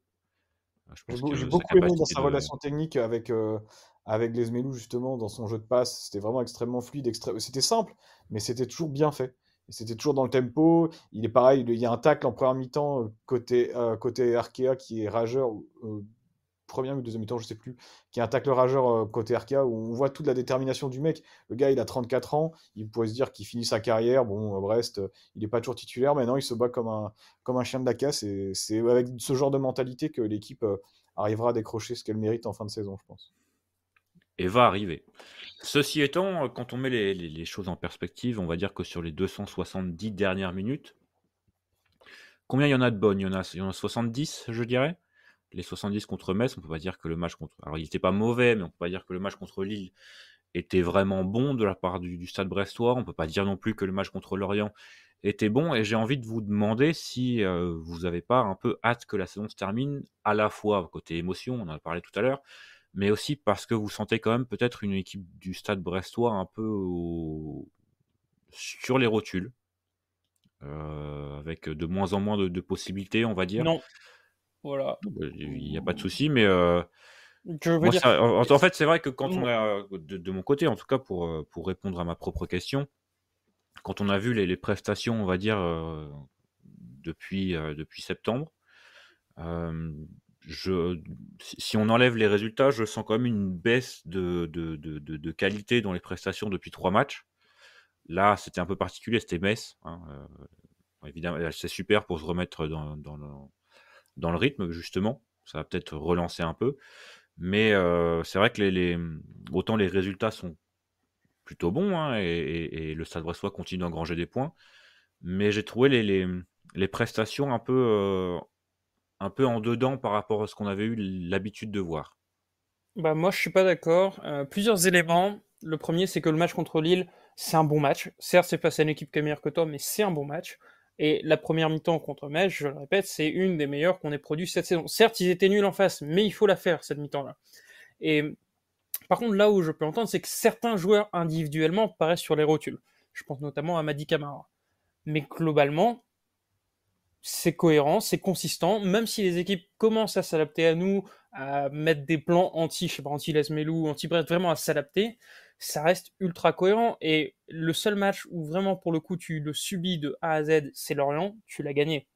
Je J'ai beaucoup aimé dans sa de- relation technique avec, euh, avec Lesmelou, justement, dans son jeu de passe. C'était vraiment extrêmement fluide. extré- C'était simple, mais c'était toujours bien fait. C'était toujours dans le tempo. Il est pareil, il y a un tacle en première mi-temps euh, côté, euh, côté Arkea qui est rageur, euh, première ou deuxième mi-temps, je sais plus, qui est un tacle rageur euh, côté Arkea où on voit toute la détermination du mec. Le gars, il a 34 ans, il pourrait se dire qu'il finit sa carrière. Bon, Brest, il n'est pas toujours titulaire, mais non, il se bat comme un, chien de la casse. Et c'est avec ce genre de mentalité que l'équipe arrivera à décrocher ce qu'elle mérite en fin de saison, je pense. Et va arriver. Ceci étant, euh, quand on met les, choses en perspective, on va dire que sur les 270 dernières minutes, combien il y en a de bonnes? Y, en a, y en a 70, je dirais? les 70 contre Metz, on peut pas dire que le match contre. Alors, il n'était pas mauvais, mais on peut pas dire que le match contre Lille était vraiment bon de la part du, Stade Brestois. On peut pas dire non plus que le match contre Lorient était bon. Et j'ai envie de vous demander si euh, vous n'avez pas un peu hâte que la saison se termine, à la fois côté émotion, on en a parlé tout à l'heure, mais aussi parce que vous sentez quand même peut-être une équipe du Stade Brestois un peu sur les rotules. Euh, avec de moins en moins de, possibilités, on va dire. Non. Voilà. Bah, il n'y a pas de souci, mais euh, en, fait, c'est vrai que quand on a, de, mon côté, en tout cas, pour, euh, pour répondre à ma propre question, quand on a vu les, prestations, on va dire, depuis, depuis septembre, je, si on enlève les résultats, je sens quand même une baisse de, de, de, de qualité dans les prestations depuis trois matchs. Là, c'était un peu particulier, c'était Metz. Hein, euh, évidemment, c'est super pour se remettre dans, dans, le, dans, le, rythme, justement. Ça va peut-être relancer un peu. Mais euh, c'est vrai que les, les, autant les résultats sont plutôt bons, hein, et, le Stade Brestois continue d'engranger des points. Mais j'ai trouvé les, les, les, prestations un peu, euh, un peu en dedans par rapport à ce qu'on avait eu l'habitude de voir. Bah moi, je suis pas d'accord. plusieurs éléments. Le premier, c'est que le match contre Lille, c'est un bon match. Certes, c'est face à une équipe qui est meilleure que toi, mais c'est un bon match. Et la première mi-temps contre Metz, je le répète, c'est une des meilleures qu'on ait produit cette saison. Certes, ils étaient nuls en face, mais il faut la faire, cette mi-temps-là. Et par contre, là où je peux entendre, c'est que certains joueurs individuellement paraissent sur les rotules. Je pense notamment à Madi Camara. Mais globalement, c'est cohérent, c'est consistant, même si les équipes commencent à s'adapter à nous, à mettre des plans anti, je sais pas, anti-Lesmelou, anti-Brest, vraiment à s'adapter, ça reste ultra cohérent. Et le seul match où vraiment, pour le coup, tu le subis de A à Z, c'est Lorient, tu l'as gagné.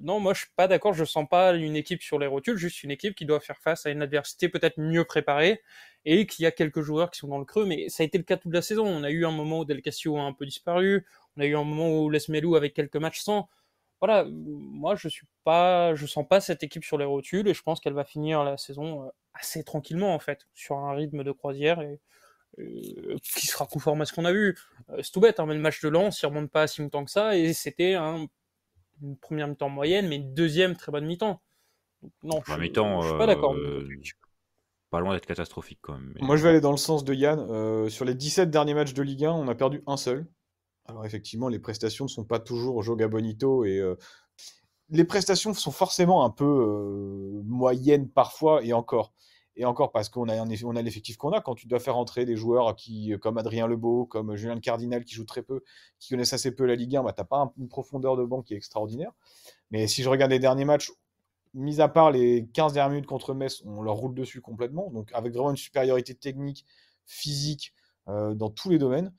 Non, moi je suis pas d'accord, je sens pas une équipe sur les rotules, juste une équipe qui doit faire face à une adversité peut-être mieux préparée et qu'il y a quelques joueurs qui sont dans le creux, mais ça a été le cas toute la saison. On a eu un moment où Del Casio a un peu disparu, on a eu un moment où Les Melou avec quelques matchs sans. Voilà, moi je suis pas, je sens pas cette équipe sur les rotules et je pense qu'elle va finir la saison euh, assez tranquillement en fait, sur un rythme de croisière et euh, qui sera conforme à ce qu'on a vu. Euh, c'est tout bête, hein, mais le match de Lens, il remonte pas si longtemps que ça, et c'était une première mi-temps moyenne, mais une deuxième très bonne mi-temps. Non, je, mi -temps, suis pas d'accord. Euh, pas loin d'être catastrophique quand même. Moi, je vais aller dans le sens de Yann. sur les 17 derniers matchs de Ligue 1, on a perdu un seul. Alors, effectivement, les prestations ne sont pas toujours Joga Bonito et. les prestations sont forcément un peu moyennes parfois et encore. Et encore parce qu'on a, l'effectif qu'on a. Quand tu dois faire entrer des joueurs qui, comme Adrien Lebeau, comme Julien Cardinal, qui joue très peu, qui connaissent assez peu la Ligue 1, bah, tu n'as pas une profondeur de banc qui est extraordinaire. Mais si je regarde les derniers matchs, mis à part les 15 dernières minutes contre Metz, on leur roule dessus complètement. Donc avec vraiment une supériorité technique, physique, euh, dans tous les domaines.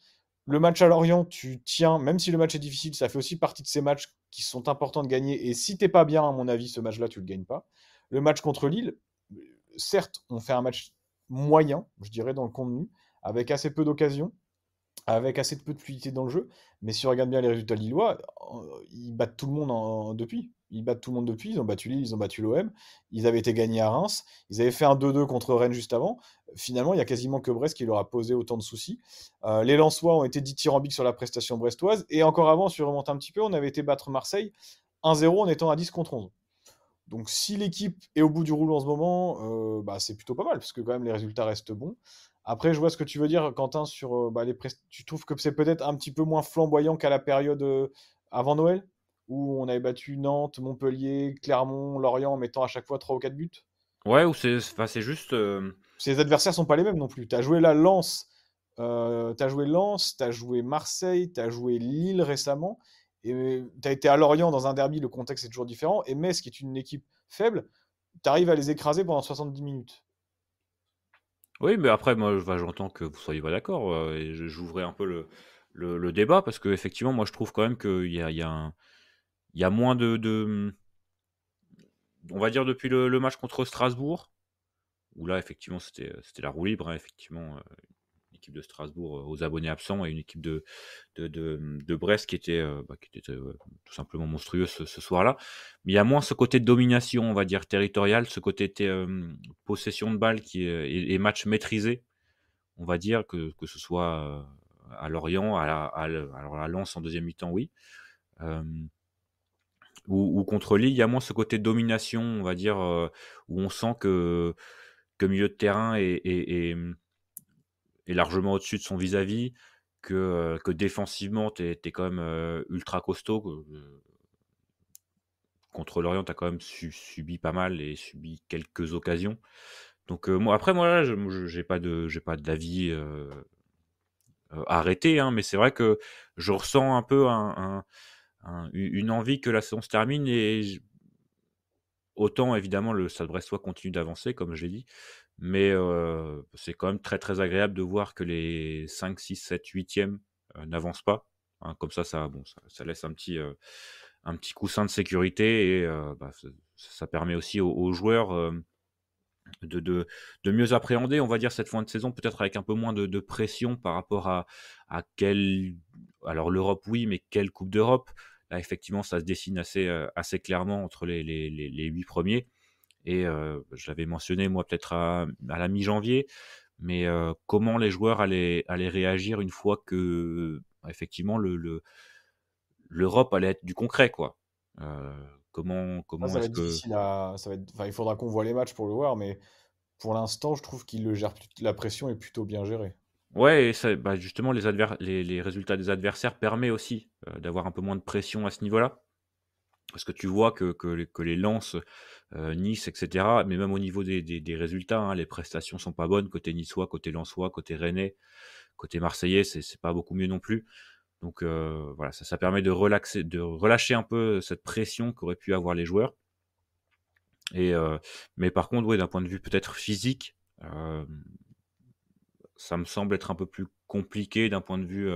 Le match à Lorient, tu tiens, même si le match est difficile, ça fait aussi partie de ces matchs qui sont importants de gagner. Et si t'es pas bien, à mon avis, ce match-là, tu le gagnes pas. Le match contre Lille, certes, on fait un match moyen, je dirais, dans le contenu, avec assez peu d'occasions, avec assez peu de fluidité dans le jeu. Mais si on regarde bien les résultats lillois, ils battent tout le monde depuis. Ils battent tout le monde depuis. Ils ont battu Lille, ils ont battu l'OM. Ils avaient été gagnés à Reims. Ils avaient fait un 2-2 contre Rennes juste avant. Finalement, il y a quasiment que Brest qui leur a posé autant de soucis. Euh, les Lensois ont été dithyrambiques sur la prestation brestoise. Et encore avant, si on remonte un petit peu, on avait été battre Marseille 1-0 en étant à 10 contre 11. Donc si l'équipe est au bout du rouleau en ce moment, euh, bah, c'est plutôt pas mal, parce que quand même les résultats restent bons. Après, je vois ce que tu veux dire, Quentin, sur euh, bah, les Tu trouves que c'est peut-être un petit peu moins flamboyant qu'à la période avant Noël, où on avait battu Nantes, Montpellier, Clermont, Lorient en mettant à chaque fois 3 ou 4 buts Ouais, ou c'est juste... Les adversaires sont pas les mêmes non plus. Tu as joué la Lens, tu as joué Lens, tu as joué Marseille, tu as joué Lille récemment, et tu as été à Lorient dans un derby, le contexte est toujours différent. Et Metz, qui est une équipe faible, tu arrives à les écraser pendant 70 minutes. Oui, mais après, moi, j'entends que vous soyez pas d'accord. Euh, et j'ouvrais un peu le, le, débat parce que effectivement, moi, je trouve quand même qu'il y a, y, a y a moins de, On va dire depuis le, match contre Strasbourg, où là, effectivement, c'était la roue libre. Hein, effectivement, euh, équipe de Strasbourg euh, aux abonnés absents et une équipe de, de, de, Brest qui était, euh, bah, tout simplement monstrueuse ce, soir-là. Mais il y a moins ce côté de domination, on va dire, territorial, ce côté possession de balle qui est, et, match maîtrisé, on va dire, que, ce soit à Lorient, à, la, à, en deuxième mi-temps, oui. Ou, contre Lille, il y a moins ce côté domination, on va dire, où on sent que, que milieu de terrain est, est, largement au-dessus de son vis-à-vis, que, que défensivement, tu es, quand même ultra costaud. contre l'Orient, tu as quand même subi pas mal et subi quelques occasions. Donc moi, après, moi, je n'ai pas d'avis arrêté, hein, mais c'est vrai que je ressens un peu une envie que la saison se termine et autant évidemment le Stade Brestois continue d'avancer, comme je l'ai dit, mais c'est quand même très très agréable de voir que les 5, 6, 7, 8e n'avancent pas. Hein. comme ça, ça, bon, ça, laisse un petit, un petit coussin de sécurité et bah, ça, permet aussi aux joueurs de, de, mieux appréhender, on va dire, cette fin de saison, peut-être avec un peu moins de, pression par rapport à, à quelle. Alors, l'Europe, oui, mais quelle Coupe d'Europe Là, effectivement, ça se dessine assez, euh, assez clairement entre les, les, les, huit premiers. Et euh, je l'avais mentionné, moi, peut-être à, à, la mi-janvier, mais euh, comment les joueurs allaient, allaient, réagir une fois que, effectivement, le, l'Europe allait être du concret, quoi. Comment, comment ça est-ce que. Ça va être... Enfin, il faudra qu'on voit les matchs pour le voir, mais pour l'instant, je trouve qu'il le gère. La pression est plutôt bien gérée. Ouais, et ça, bah, justement, les, les, les, résultats des adversaires permet aussi euh, d'avoir un peu moins de pression à ce niveau-là. Parce que tu vois que, que, les, que les lances, euh, Nice, etc., mais même au niveau des, des, des résultats, hein, les prestations sont pas bonnes côté niçois, côté lensois, côté rennais, côté marseillais, c'est pas beaucoup mieux non plus. Donc euh, voilà, ça, ça permet de relaxer, de relâcher un peu cette pression qu'auraient pu avoir les joueurs. Et euh, mais par contre, ouais, d'un point de vue peut-être physique, euh, ça me semble être un peu plus compliqué d'un point de vue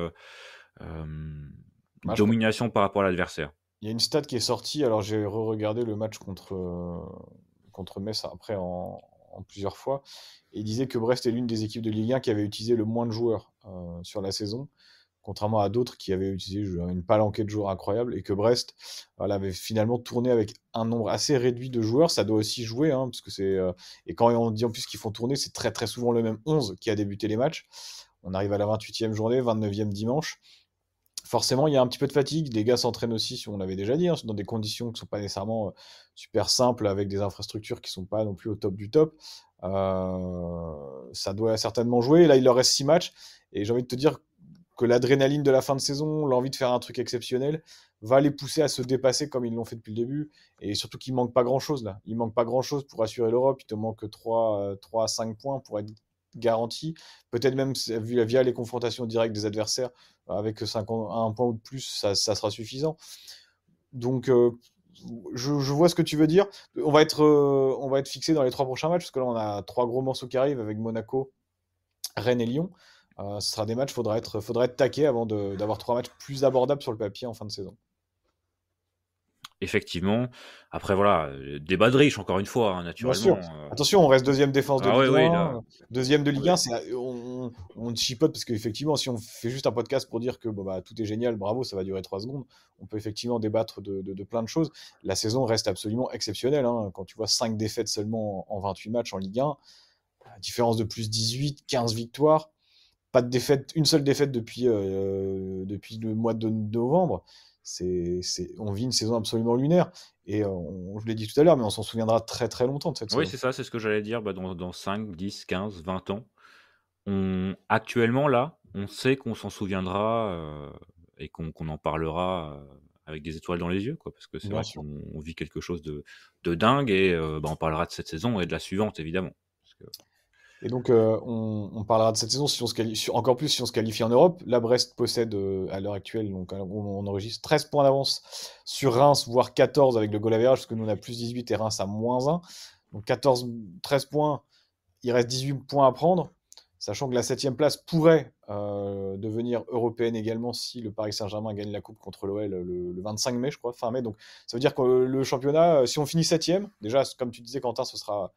domination par rapport à l'adversaire. Il y a une stat qui est sortie, alors j'ai re-regardé le match contre, contre Metz après en, en, plusieurs fois, et il disait que Brest est l'une des équipes de Ligue 1 qui avait utilisé le moins de joueurs sur la saison contrairement à d'autres qui avaient utilisé une palanquée de joueurs incroyable, et que Brest avait finalement tourné avec un nombre assez réduit de joueurs. Ça doit aussi jouer, hein, parce que c'est euh, et quand on dit en plus qu'ils font tourner, c'est très très souvent le même 11 qui a débuté les matchs. On arrive à la 28e journée, 29e dimanche. Forcément, il y a un petit peu de fatigue. Les gars s'entraînent aussi, si on l'avait déjà dit, hein, dans des conditions qui ne sont pas nécessairement euh, super simples, avec des infrastructures qui ne sont pas non plus au top du top. Euh, ça doit certainement jouer. Là, il leur reste 6 matchs. Et j'ai envie de te dire, que l'adrénaline de la fin de saison, l'envie de faire un truc exceptionnel, va les pousser à se dépasser comme ils l'ont fait depuis le début. Et surtout qu'il manque pas grand-chose là. Il manque pas grand-chose pour assurer l'Europe. Il te manque 3, 3 à 5 points pour être garanti. Peut-être même via les confrontations directes des adversaires, avec 5, un point ou de plus, ça, sera suffisant. Donc, euh, je, vois ce que tu veux dire. On va, être, euh, on va être fixé dans les trois prochains matchs, parce que là, on a trois gros morceaux qui arrivent avec Monaco, Rennes et Lyon. Euh, ce sera des matchs, il faudra être, faudra être taqué avant d'avoir trois matchs plus abordables sur le papier en fin de saison. Effectivement. Après, voilà, euh, débat de riche, encore une fois, hein, naturellement. Euh. Attention, on reste deuxième défense de ah Ligue 1. Deuxième de Ligue 1, on, on chipote parce qu'effectivement, si on fait juste un podcast pour dire que bon, bah, tout est génial, bravo, ça va durer trois secondes, on peut effectivement débattre de, de, plein de choses. La saison reste absolument exceptionnelle. Hein. Quand tu vois 5 défaites seulement en 28 matchs en Ligue 1, différence de plus 18, 15 victoires pas de défaite, une seule défaite depuis, euh, depuis le mois de novembre. C'est, on vit une saison absolument lunaire. Et on, je l'ai dit tout à l'heure, mais on s'en souviendra très très longtemps de cette saison. Oui, c'est ça, c'est ce que j'allais dire. Bah, dans, dans, 5, 10, 15, 20 ans, on, actuellement là, on sait qu'on s'en souviendra euh, et qu'on, en parlera euh, avec des étoiles dans les yeux, quoi, parce que c'est vrai qu'on vit quelque chose de, de dingue et bah, on parlera de cette saison et de la suivante, évidemment. Parce que... Et donc, euh, on, parlera de cette saison si on se qualifie, encore plus si on se qualifie en Europe. La Brest possède euh, à l'heure actuelle, donc on, enregistre 13 points d'avance sur Reims, voire 14 avec le goal average, parce que nous on a plus 18 et Reims a moins 1. Donc 14, 13 points, il reste 18 points à prendre, sachant que la 7 place pourrait euh, devenir européenne également si le Paris Saint-Germain gagne la Coupe contre l'OL le, le, 25 mai, je crois, fin mai. Donc ça veut dire que le championnat, si on finit 7 déjà, comme tu disais, Quentin, ce sera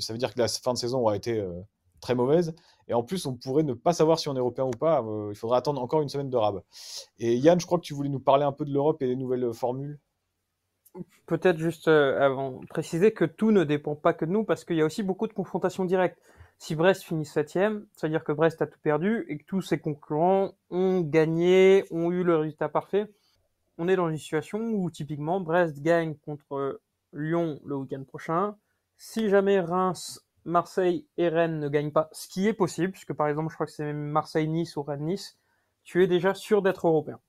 ça veut dire que la fin de saison aura été euh, très mauvaise. Et en plus, on pourrait ne pas savoir si on est européen ou pas. Euh, il faudra attendre encore une semaine de rab. Et Yann, je crois que tu voulais nous parler un peu de l'Europe et des nouvelles formules. Peut-être juste avant préciser que tout ne dépend pas que de nous parce qu'il y a aussi beaucoup de confrontations directes. Si Brest finit septième, ça veut dire que Brest a tout perdu et que tous ses concurrents ont gagné, ont eu le résultat parfait. on est dans une situation où typiquement Brest gagne contre Lyon le week-end prochain. Si jamais Reims, Marseille et Rennes ne gagnent pas, ce qui est possible, puisque par exemple je crois que c'est Marseille-Nice ou Rennes-Nice, tu es déjà sûr d'être européen.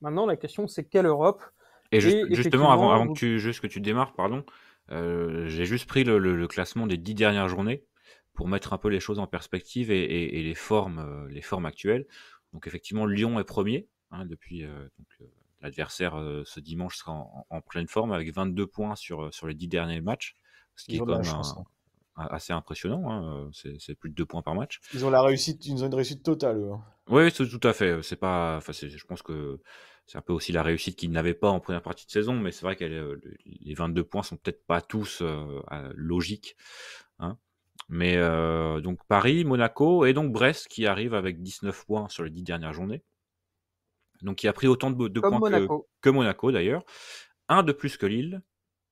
Maintenant la question c'est quelle Europe? Et, justement, avant, avant que, tu, juste que tu démarres, pardon, euh, j'ai juste pris le, classement des dix dernières journées pour mettre un peu les choses en perspective et, les formes, euh, les formes actuelles. Donc effectivement, Lyon est premier hein, depuis euh, l'adversaire ce dimanche sera en, pleine forme avec 22 points sur sur les dix derniers matchs, ce qui est quand même hein. assez impressionnant. Hein, c'est plus de deux points par match. Ils ont la réussite, ils ont une réussite totale. Oui, tout à fait. C'est pas, enfin, je pense que c'est un peu aussi la réussite qu'ils n'avaient pas en première partie de saison, mais c'est vrai que euh, les 22 points sont peut-être pas tous euh, logiques. Hein. Mais euh, donc Paris, Monaco et donc Brest qui arrive avec 19 points sur les 10 dernières journées. Donc qui a pris autant de, points Que, Monaco d'ailleurs. Un de plus que Lille,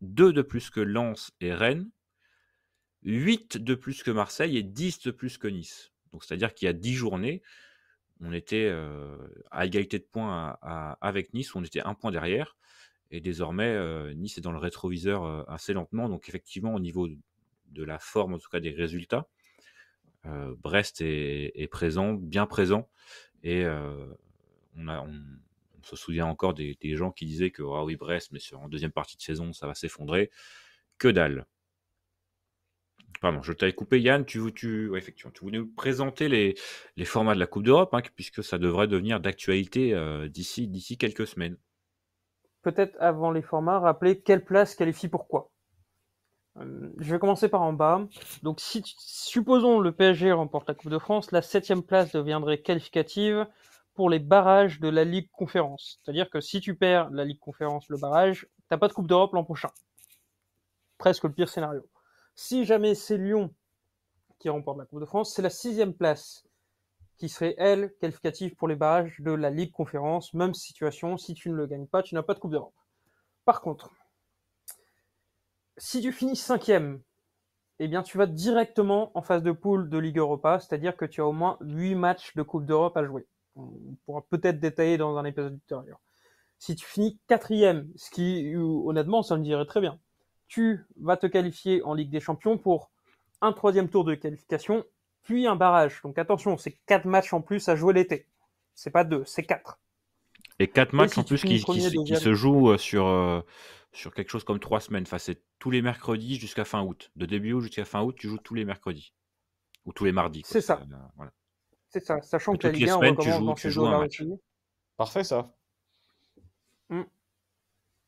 deux de plus que Lens et Rennes, 8 de plus que Marseille et 10 de plus que Nice. Donc c'est-à-dire qu'il y a 10 journées, on était à égalité de points avec Nice, on était un point derrière. Et désormais, Nice est dans le rétroviseur assez lentement. Donc effectivement, au niveau de la forme, en tout cas des résultats, Brest est, présent, bien présent. Et on, a, se souvient encore des, gens qui disaient que ah oui, Brest, mais en deuxième partie de saison, ça va s'effondrer. Que dalle. Pardon, je t'avais coupé Yann, tu, voulais nous présenter les, formats de la Coupe d'Europe, hein, puisque ça devrait devenir d'actualité euh, d'ici, d'ici quelques semaines. Peut-être avant les formats, rappeler quelle place qualifie pourquoi. Euh, je vais commencer par en bas. Donc, si supposons le PSG remporte la Coupe de France, la septième place deviendrait qualificative pour les barrages de la Ligue Conférence. C'est-à-dire que si tu perds la Ligue Conférence, le barrage, t'as pas de Coupe d'Europe l'an prochain. Presque le pire scénario. Si jamais c'est Lyon qui remporte la Coupe de France, c'est la sixième place qui serait, elle, qualificative pour les barrages de la Ligue Conférence. Même situation, si tu ne le gagnes pas, tu n'as pas de Coupe d'Europe. Par contre, si tu finis cinquième, eh bien, tu vas directement en phase de poule de Ligue Europa, c'est-à-dire que tu as au moins 8 matchs de Coupe d'Europe à jouer. On pourra peut-être détailler dans un épisode ultérieur. Si tu finis quatrième, ce qui, honnêtement, ça me dirait très bien tu vas te qualifier en Ligue des Champions pour un troisième tour de qualification, puis un barrage. Donc attention, c'est quatre matchs en plus à jouer l'été. C'est pas deux, c'est quatre. Et quatre matchs en plus qui, se jouent euh, sur, euh, sur quelque chose comme trois semaines. Enfin, c'est tous les mercredis jusqu'à fin août. De début août jusqu'à fin août, tu joues tous les mercredis. Ou tous les mardis. C'est ça. Euh, c'est ça. Sachant que la Ligue 1 recommence dans ces jours-là Parfait, ça. Mmh.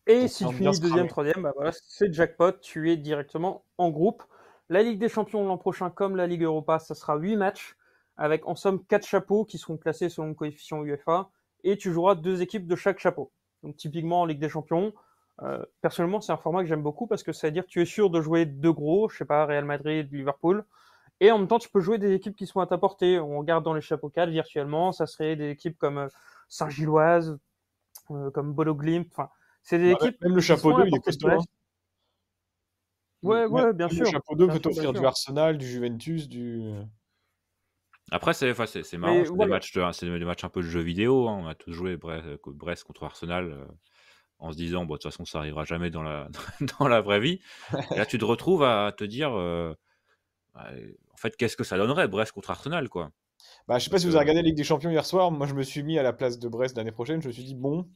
Et si tu finis deuxième, troisième, bah voilà, c'est jackpot, tu es directement en groupe. La Ligue des Champions l'an prochain, comme la Ligue Europa, ça sera 8 matchs, avec en somme 4 chapeaux qui seront classés selon le coefficient UEFA, et tu joueras deux équipes de chaque chapeau. Donc typiquement en Ligue des Champions, euh, personnellement c'est un format que j'aime beaucoup parce que ça veut dire que tu es sûr de jouer deux gros, je sais pas, Real Madrid, Liverpool, et en même temps tu peux jouer des équipes qui sont à ta portée. On regarde dans les chapeaux 4 virtuellement, ça serait des équipes comme euh, Saint-Gilloise, euh, comme Bodo Glimt, enfin c'est des bah, équipes. Même le chapeau 2, il est costaud. Hein. Ouais, ouais, bien sûr. Le chapeau 2 peut t'offrir du Arsenal, du Juventus, du. Après, c'est marrant, c'est des, matchs des matchs un peu de jeux vidéo. Hein. On a tous joué Brest, contre Arsenal euh, en se disant, bon, de toute façon, ça arrivera jamais dans la, dans la vraie vie. Et là, tu te retrouves à te dire, euh, bah, fait, qu'est-ce que ça donnerait Brest contre Arsenal, quoi. Bah, je sais pas si vous avez regardé la Ligue des Champions hier soir. Moi, je me suis mis à la place de Brest l'année prochaine. Je me suis dit, bon,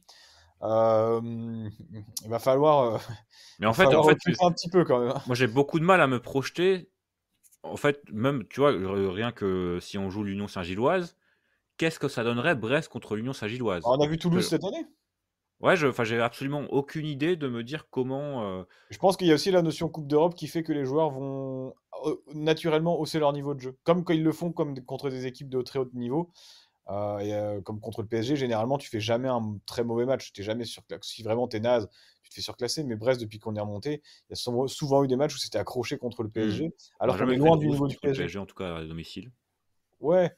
euh, il va falloir. Euh, mais en fait, en fait un petit peu quand même. Moi, j'ai beaucoup de mal à me projeter. En fait, même, tu vois, rien que si on joue l'Union Saint-Gilloise, qu'est-ce que ça donnerait Brest contre l'Union Saint-Gilloise? On a vu Toulouse cette année Ouais, je, j'ai absolument aucune idée de me dire comment. Euh, je pense qu'il y a aussi la notion Coupe d'Europe qui fait que les joueurs vont naturellement hausser leur niveau de jeu, comme quand ils le font comme contre des équipes de très haut niveau. Euh, et, euh, comme contre le PSG, généralement, tu fais jamais un très mauvais match. Tu jamais surclassé. Si vraiment tu es naze, tu te fais surclasser. Mais Brest, depuis qu'on est remonté, il y a souvent eu des matchs où c'était accroché contre le PSG. Mmh. Alors qu'on est loin du niveau du PSG. En tout cas, à domicile. Ouais,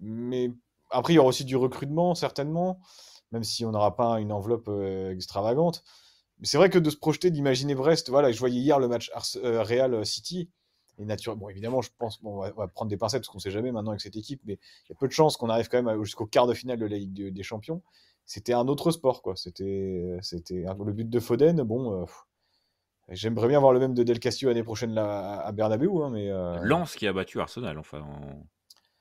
mais après, il y aura aussi du recrutement, certainement, même si on n'aura pas une enveloppe euh, extravagante. C'est vrai que de se projeter, d'imaginer Brest, voilà, je voyais hier le match Real City. Et Bon, évidemment, je pense qu'on va, prendre des pincettes parce qu'on ne sait jamais maintenant avec cette équipe, mais il y a peu de chances qu'on arrive quand même jusqu'au quart de finale de la Ligue des Champions. c'était un autre sport, quoi. C'était, le but de Foden. Bon, euh, j'aimerais bien voir le même de Del Castillo l'année prochaine à Bernabeu, hein, mais. euh, qui a battu Arsenal, enfin. en-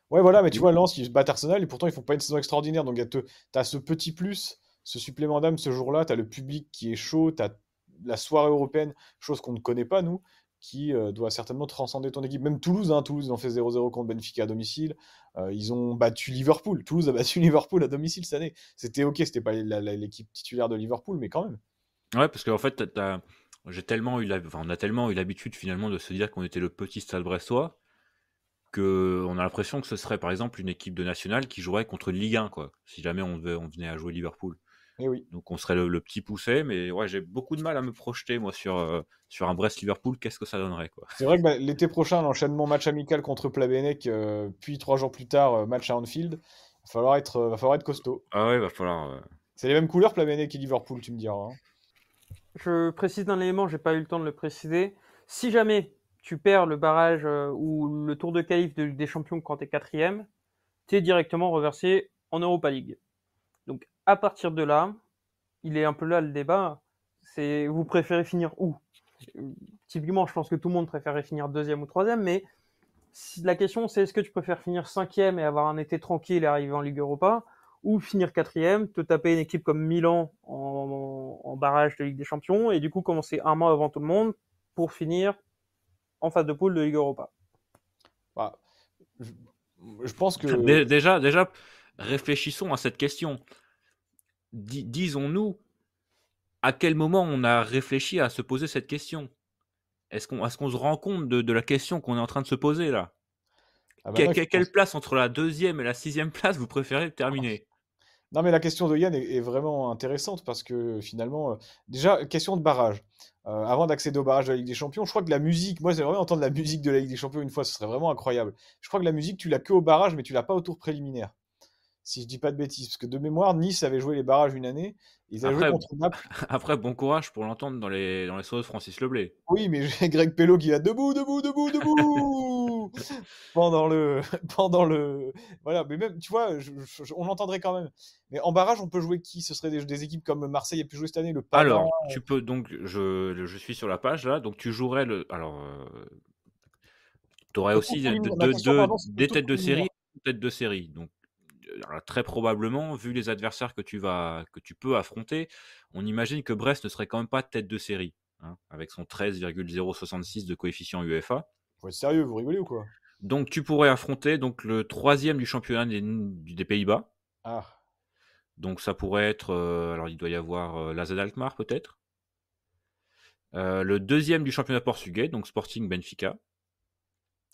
Ouais, voilà, mais tu vois, Lens, ils battent Arsenal et pourtant ils font pas une saison extraordinaire. Donc tu as ce petit plus, ce supplément d'âme ce jour-là. Tu as le public qui est chaud, tu as la soirée européenne, chose qu'on ne connaît pas, nous, qui euh, doit certainement transcender ton équipe. Même Toulouse, hein, Toulouse, ils ont fait 0-0 contre Benfica à domicile. Euh, ils ont battu Liverpool. Toulouse a battu Liverpool à domicile cette année. C'était ok, c'était pas l'équipe titulaire de Liverpool, mais quand même. Ouais, parce qu'en fait, j'ai tellement eu la- enfin, on a tellement eu l'habitude finalement de se dire qu'on était le petit stade brestois que on a l'impression que ce serait par exemple une équipe de nationale qui jouerait contre Ligue 1, quoi, si jamais on, devait- on venait à jouer Liverpool. Et oui. Donc on serait le, le petit poussé, mais ouais, j'ai beaucoup de mal à me projeter moi sur, euh, sur un Brest-Liverpool, qu'est-ce que ça donnerait, quoi? C'est vrai que bah, l'été prochain, l'enchaînement match amical contre Plabennec, euh, puis trois jours plus tard, euh, match à Anfield, va falloir être, euh, va falloir être costaud. Ah ouais, va falloir. euh, C'est les mêmes couleurs, Plabennec et Liverpool, tu me diras. hein. Je précise d'un élément, j'ai pas eu le temps de le préciser. Si jamais tu perds le barrage euh, ou le tour de qualif de des Champions quand tu es quatrième, tu es directement reversé en Europa League. Donc à partir de là, il est un peu là le débat. C'est vous préférez finir où? Typiquement, je pense que tout le monde préférerait finir deuxième ou troisième, mais la question c'est est-ce que tu préfères finir cinquième et avoir un été tranquille et arriver en Ligue Europa, ou finir quatrième, te taper une équipe comme Milan en barrage de Ligue des Champions, et du coup commencer un mois avant tout le monde pour finir en phase de poule de Ligue Europa. Bah, je, je pense que. Dé- Déjà, déjà, réfléchissons à cette question. Dis- Disons-nous, à quel moment on a réfléchi à se poser cette question? Est-ce qu'on est se rend compte de, de la question qu'on est en train de se poser là? Ah bah Que- non, que- je Quelle pense- place entre la deuxième et la sixième place vous préférez terminer? Non, mais la question de Yann est, est vraiment intéressante parce que finalement, euh, déjà, question de barrage. Euh, avant d'accéder au barrage de la Ligue des Champions, je crois que la musique, moi j'aimerais entendre la musique de la Ligue des Champions une fois, ce serait vraiment incroyable. Je crois que la musique, tu l'as que au barrage, mais tu l'as pas au tour préliminaire. Si je dis pas de bêtises, parce que de mémoire, Nice avait joué les barrages une année, ils avaient Après- joué contre Naples. Après, bon courage pour l'entendre dans les, dans les de Francis Leblé. Oui, mais j'ai Greg Pello qui va debout, debout, debout, debout pendant le, pendant le, voilà. Mais même, tu vois, je- je- on l'entendrait quand même. Mais en barrage, on peut jouer qui? Ce serait des, des équipes comme Marseille a pu jouer cette année, le Palan. Alors, tu peux donc, je, je suis sur la page là, donc tu jouerais le. Alors, tu aurais aussi des têtes de série, têtes de série. Donc, euh, alors, très probablement, vu les adversaires que tu vas, que tu peux affronter, on imagine que Brest ne serait quand même pas tête de série, hein, avec son 13,066 de coefficient UEFA. Faut être sérieux, vous rigolez ou quoi? Donc, tu pourrais affronter donc le troisième du championnat des, des Pays-Bas. Ah, Donc ça pourrait être, euh, alors il doit y avoir euh, l'AZ Alkmaar peut-être. Euh, le deuxième du championnat portugais, donc Sporting Benfica.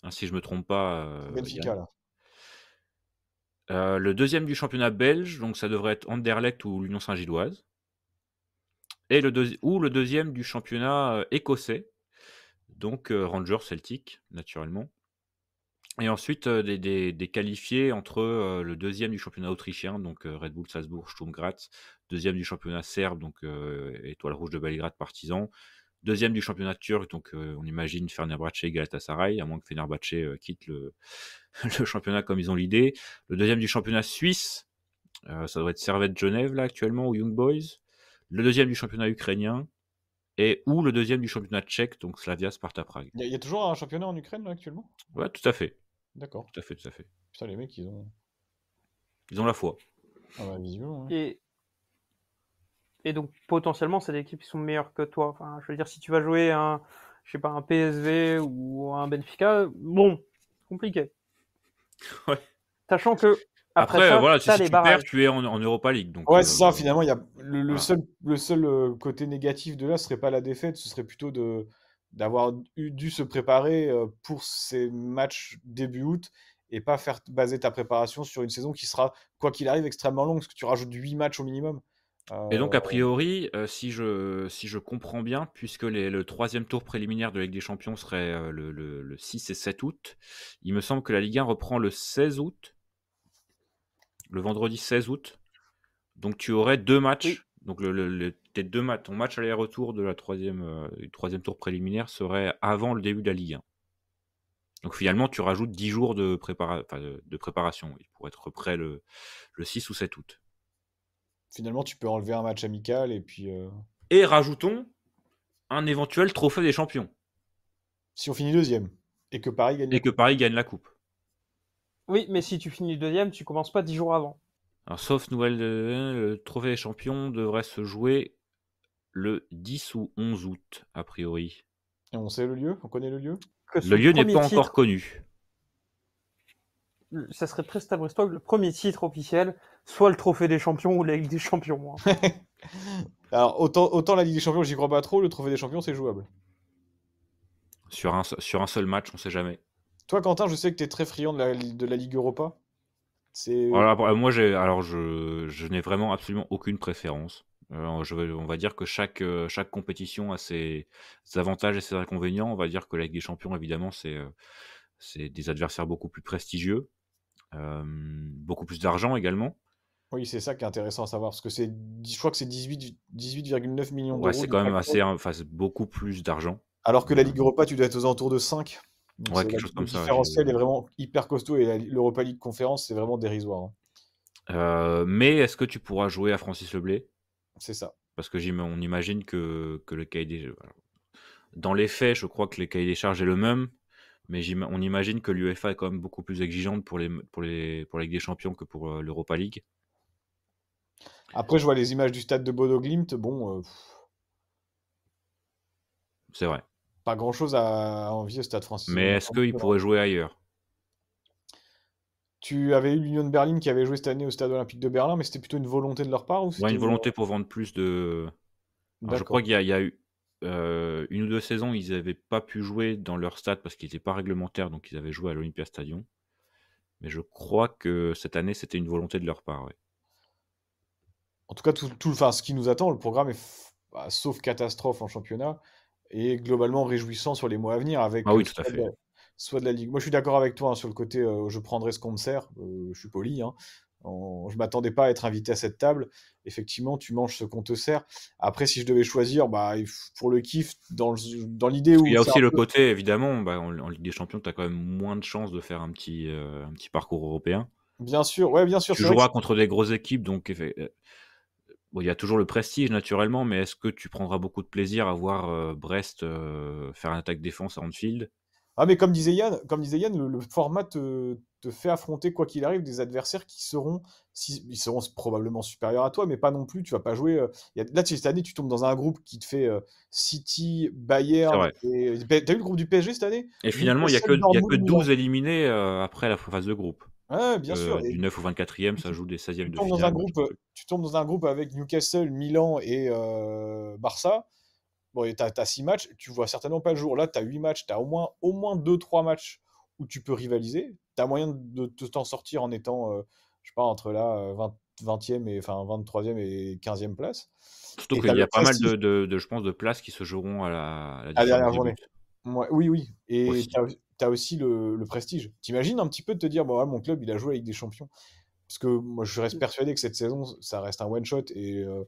Hein, si je me trompe pas. euh, Benfica là. Le deuxième du championnat belge, donc ça devrait être Anderlecht ou l'Union Saint-Gilloise. Et le deuxi- ou le deuxième du championnat écossais, donc euh, Rangers Celtic, naturellement. Et ensuite, euh, des, qualifiés entre euh, le deuxième du championnat autrichien, donc Red Bull Salzbourg, Sturm Graz, deuxième du championnat serbe, donc Étoile Rouge de Belgrade, Partizan, deuxième du championnat turc, donc on imagine Fenerbahçe et Galatasaray, à moins que Fenerbahçe euh, quitte le, championnat comme ils ont l'idée. Le deuxième du championnat suisse, ça doit être Servette Genève là actuellement, ou Young Boys. Le deuxième du championnat ukrainien, et ou le deuxième du championnat tchèque, donc Slavia Sparta Prague. Il y, a- il y a toujours un championnat en Ukraine là actuellement? Ouais, tout à fait, D'accord. tout à fait, tout à fait. Putain, les mecs, ils ont. Ils ont la foi. Ah bah, visiblement. hein. Et, et donc potentiellement, c'est des équipes qui sont meilleures que toi. Enfin, je veux dire, si tu vas jouer un, je sais pas, un PSV ou un Benfica, bon, compliqué. Ouais. Sachant que après, Après, ça, voilà, si, tu perds, tu es en, en Europa League. Donc, Ouais, euh, c'est ça, finalement, il y a le, le voilà. seul, le seul euh, côté négatif de là, ce serait pas la défaite, ce serait plutôt de d'avoir dû se préparer euh, pour ces matchs début août et pas faire baser ta préparation sur une saison qui sera, quoi qu'il arrive, extrêmement longue, parce que tu rajoutes 8 matchs au minimum. Et donc, a priori, euh, si, je, si je comprends bien, puisque les- le troisième tour préliminaire de Ligue des Champions serait euh, le, le- le 6 et 7 août, il me semble que la Ligue 1 reprend le 16 août, le vendredi 16 août. Donc, tu aurais deux matchs. Oui. Donc, le, le- le- tes deux matchs, ton match aller-retour de la troisième, euh, du troisième tour préliminaire serait avant le début de la Ligue 1. Donc, finalement, tu rajoutes 10 jours de, prépara- enfin, de, de préparation oui, pour être prêt le, le 6 ou 7 août. Finalement, tu peux enlever un match amical et puis. euh, Et rajoutons un éventuel trophée des champions. Si on finit deuxième et que Paris gagne. Et que Paris gagne la coupe. Oui, mais si tu finis deuxième, tu commences pas dix jours avant. Alors, sauf nouvelle, le trophée des champions devrait se jouer le 10 ou 11 août, a priori. Et on sait le lieu? On connaît le lieu? Le lieu n'est pas titre- encore connu. Ça serait très Stavristog, le premier titre officiel, soit le trophée des champions ou la Ligue des champions. hein. Alors, autant, autant la Ligue des Champions, j'y crois pas trop, le Trophée des Champions, c'est jouable. Sur un, sur un seul match, on sait jamais. Toi, Quentin, je sais que tu es très friand de la, de la Ligue Europa. C'est. Voilà, euh, moi, j'ai, alors, je, je n'ai vraiment absolument aucune préférence. Euh, je vais- on va dire que chaque, euh, chaque compétition a ses, ses avantages et ses inconvénients. On va dire que la Ligue des Champions, évidemment, c'est, euh, c'est des adversaires beaucoup plus prestigieux, euh, beaucoup plus d'argent également. Oui, c'est ça qui est intéressant à savoir, parce que c'est, je crois que c'est 18 18,9 millions d'euros. Ouais, c'est de quand même assez, enfin, c'est beaucoup plus d'argent. Alors que la Ligue Europa, tu dois être aux alentours de 5. Donc Ouais, c'est- quelque la- chose comme le ça, différentiel est vraiment hyper costaud et l'Europa League Conférence, c'est vraiment dérisoire. hein. Euh, mais est-ce que tu pourras jouer à Francis Leblé C'est ça. Parce que on imagine que, que le cahier des alors, Dans les faits, je crois que le cahier des charges est le même, mais on imagine que l'UEFA est quand même beaucoup plus exigeante pour, les, pour, les, pour la Ligue des Champions que pour euh, l'Europa League. Après, je vois les images du stade de Bodo Glimt. Bon, euh, C'est vrai. Pas grand chose à envier au stade Francis. Mais est-ce qu'il pourrait jouer ailleurs? Tu avais eu l'Union de Berlin qui avait joué cette année au stade olympique de Berlin, mais c'était plutôt une volonté de leur part ou Ouais, une volonté pour vendre plus de. Alors, je crois qu'il y, a- il y a eu euh, une ou deux saisons, ils n'avaient pas pu jouer dans leur stade parce qu'ils n'étaient pas réglementaires, donc ils avaient joué à l'Olympia Stadium. Mais je crois que cette année, c'était une volonté de leur part. ouais. En tout cas, tout, tout- enfin, ce qui nous attend, le programme est, bah, sauf catastrophe en championnat, et globalement réjouissant sur les mois à venir avec Ah oui, euh, tout à soit, de fait. la, soit de la Ligue. Moi, je suis d'accord avec toi hein, sur le côté euh, je prendrai ce qu'on me sert. euh, je suis poli. Hein. En- je m'attendais pas à être invité à cette table. Effectivement, tu manges ce qu'on te sert. Après, si je devais choisir, bah, pour le kiff, dans le- dans l'idée où Il y a aussi le peu- côté, évidemment, bah, en, en Ligue des Champions, tu as quand même moins de chances de faire un petit, euh, un petit parcours européen. Bien sûr, ouais, bien sûr. Tu joueras contre des grosses équipes, donc bon, il y a toujours le prestige naturellement, mais est-ce que tu prendras beaucoup de plaisir à voir euh, Brest euh, faire un attaque-défense à Anfield? Ah, mais comme disait Yann, comme disait Yann le, le format te, te fait affronter, quoi qu'il arrive, des adversaires qui seront, si, ils seront probablement supérieurs à toi, mais pas non plus. Tu vas pas jouer. euh, y a- là, cette année, tu tombes dans un groupe qui te fait City, Bayern. T'as vu le groupe du PSG cette année? Et finalement, il n'y a, a que Dortmund, Milan. 12 éliminés après la phase de groupe. Ouais, bien Euh, sûr. Et Du 9 au 24e, ça joue des 16e tu de tombes dans finale. un groupe, euh, tu tombes dans un groupe avec Newcastle, Milan et euh, Barça. Bon, et t'as, t'as six matchs, tu vois certainement pas le jour. Là, t'as huit matchs, t'as au moins, au moins deux, trois matchs où tu peux rivaliser. T'as moyen de te t'en sortir en étant, euh, je sais pas, entre là, euh, 20, 20e et, enfin, 23e et 15e place. Surtout qu'il y a pas mal de, de- de- je pense, de places qui se joueront à la, à la À la dernière journée. Ouais, oui, oui. Et. T'as, t'as aussi le, le prestige. T'imagines un petit peu de te dire, bon, voilà, mon club, il a joué avec des champions. Parce que moi, je reste persuadé que cette saison, ça reste un one-shot et euh,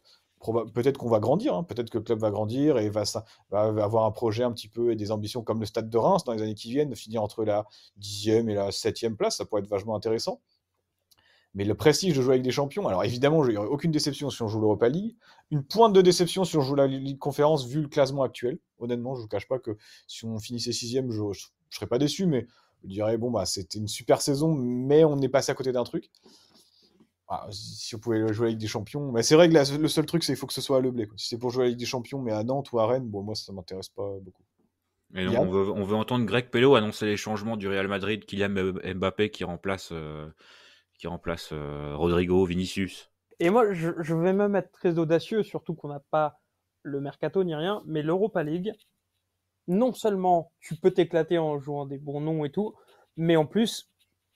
peut-être qu'on va grandir. hein. Peut-être que le club va grandir et va, avoir un projet un petit peu et des ambitions comme le Stade de Reims dans les années qui viennent, finir entre la 10e et la 7e place. Ça pourrait être vachement intéressant. Mais le prestige de jouer avec des champions, alors évidemment, il n'y aurait aucune déception si on joue l'Europa League. Une pointe de déception si on joue la Ligue Conférence vu le classement actuel. Honnêtement, je ne vous cache pas que si on finissait sixième, je ne serais pas déçu, mais je dirais, bon, bah, c'était une super saison, mais on est passé à côté d'un truc. Ah, si on pouvait jouer avec des champions. Mais c'est vrai que la- le seul truc, c'est qu'il faut que ce soit à Leblé. Si c'est pour jouer avec des champions, mais à Nantes ou à Rennes, bon, moi, ça m'intéresse pas beaucoup. Et on, veut, on veut entendre Greg Pello annoncer les changements du Real Madrid, Kylian Mbappé qui remplace, euh, qui remplace euh, Rodrigo, Vinicius. Et moi, je, je vais même être très audacieux, surtout qu'on n'a pas le mercato ni rien, mais l'Europa League, non seulement tu peux t'éclater en jouant des bons noms et tout, mais en plus,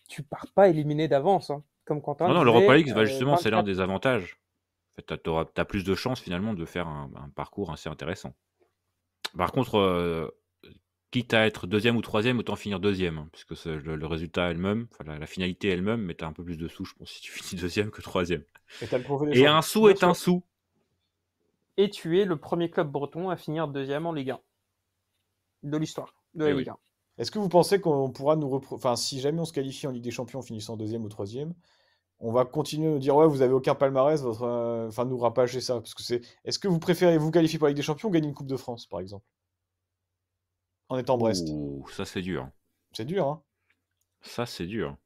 tu pars pas éliminé d'avance. hein. Comme Quentin Non, non, l'Europa League, bah, euh, justement, c'est l'un 24 des avantages. En fait, tu as, plus de chances finalement de faire un, un parcours assez intéressant. Par contre, euh, quitte à être deuxième ou troisième, autant finir deuxième, hein, puisque c'est le, le résultat elle-même, la, la finalité elle-même, mais tu as un peu plus de sous, je pense, si tu finis deuxième que troisième. Et, un sou est un sou. Et tu es le premier club breton à finir deuxième en Ligue 1 de l'histoire de la Eh oui. Ligue 1. Est-ce que vous pensez qu'on pourra nous repro- Enfin, si jamais on se qualifie en Ligue des Champions en finissant deuxième ou troisième, on va continuer à nous dire ouais, vous avez aucun palmarès, votre, euh, enfin nous rapager ça, parce que c'est. Est-ce que vous préférez vous qualifier pour la Ligue des Champions ou gagner une Coupe de France, par exemple, en étant Brest Ouh, ça c'est dur. C'est dur, hein. Ça c'est dur.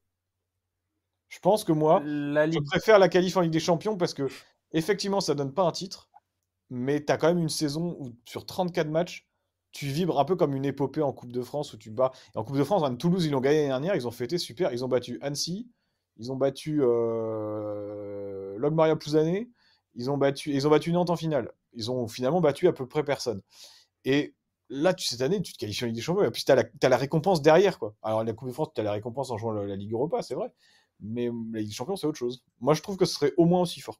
Je pense que moi, La je préfère la qualif en Ligue des Champions parce que effectivement, ça donne pas un titre, mais tu as quand même une saison où sur 34 matchs, tu vibres un peu comme une épopée en Coupe de France où tu bats. Et en Coupe de France, hein, Toulouse, ils l'ont gagné l'année dernière, ils ont fêté super, ils ont battu Annecy, ils ont battu euh, Logmaria Plouzané, ils ont battu, ils ont battu Nantes en finale. Ils ont finalement battu à peu près personne. Et là, tu, cette année, tu te qualifies en Ligue des Champions, et puis tu as, la récompense derrière. Quoi. Alors, la Coupe de France, tu as la récompense en jouant la, la Ligue Europa, c'est vrai. Mais la Ligue des Champions, c'est autre chose. Moi, je trouve que ce serait au moins aussi fort.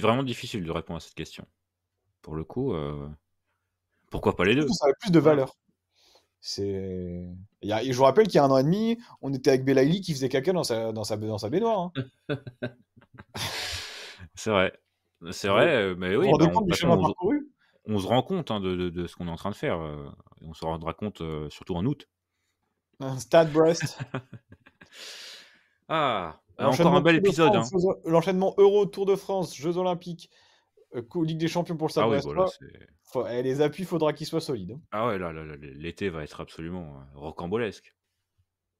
Vraiment difficile de répondre à cette question. Pour le coup, euh, pourquoi pas les deux? Ça a plus de valeur. C'est. Il y a- et je vous rappelle qu'il y a un an et demi, on était avec Belaïli qui faisait caca dans sa, dans sa, dans sa baignoire. hein. C'est vrai. C'est vrai, mais oui, vous vous rendez bah, on, se- parcouru on se rend compte hein, de, de- de ce qu'on est en train de faire. euh, et on se rendra compte euh, surtout en août. Un Stade Brest. Ah, encore L'enchaînement un bel épisode. hein. France, Jeux- L'enchaînement Euro, Tour de France, Jeux Olympiques, Ligue des Champions pour le Stade Ah oui, voilà, Faut- eh, les appuis, faudra qu'ils soient solides. hein. Ah ouais, là, là, là, l'été va être absolument euh, rocambolesque.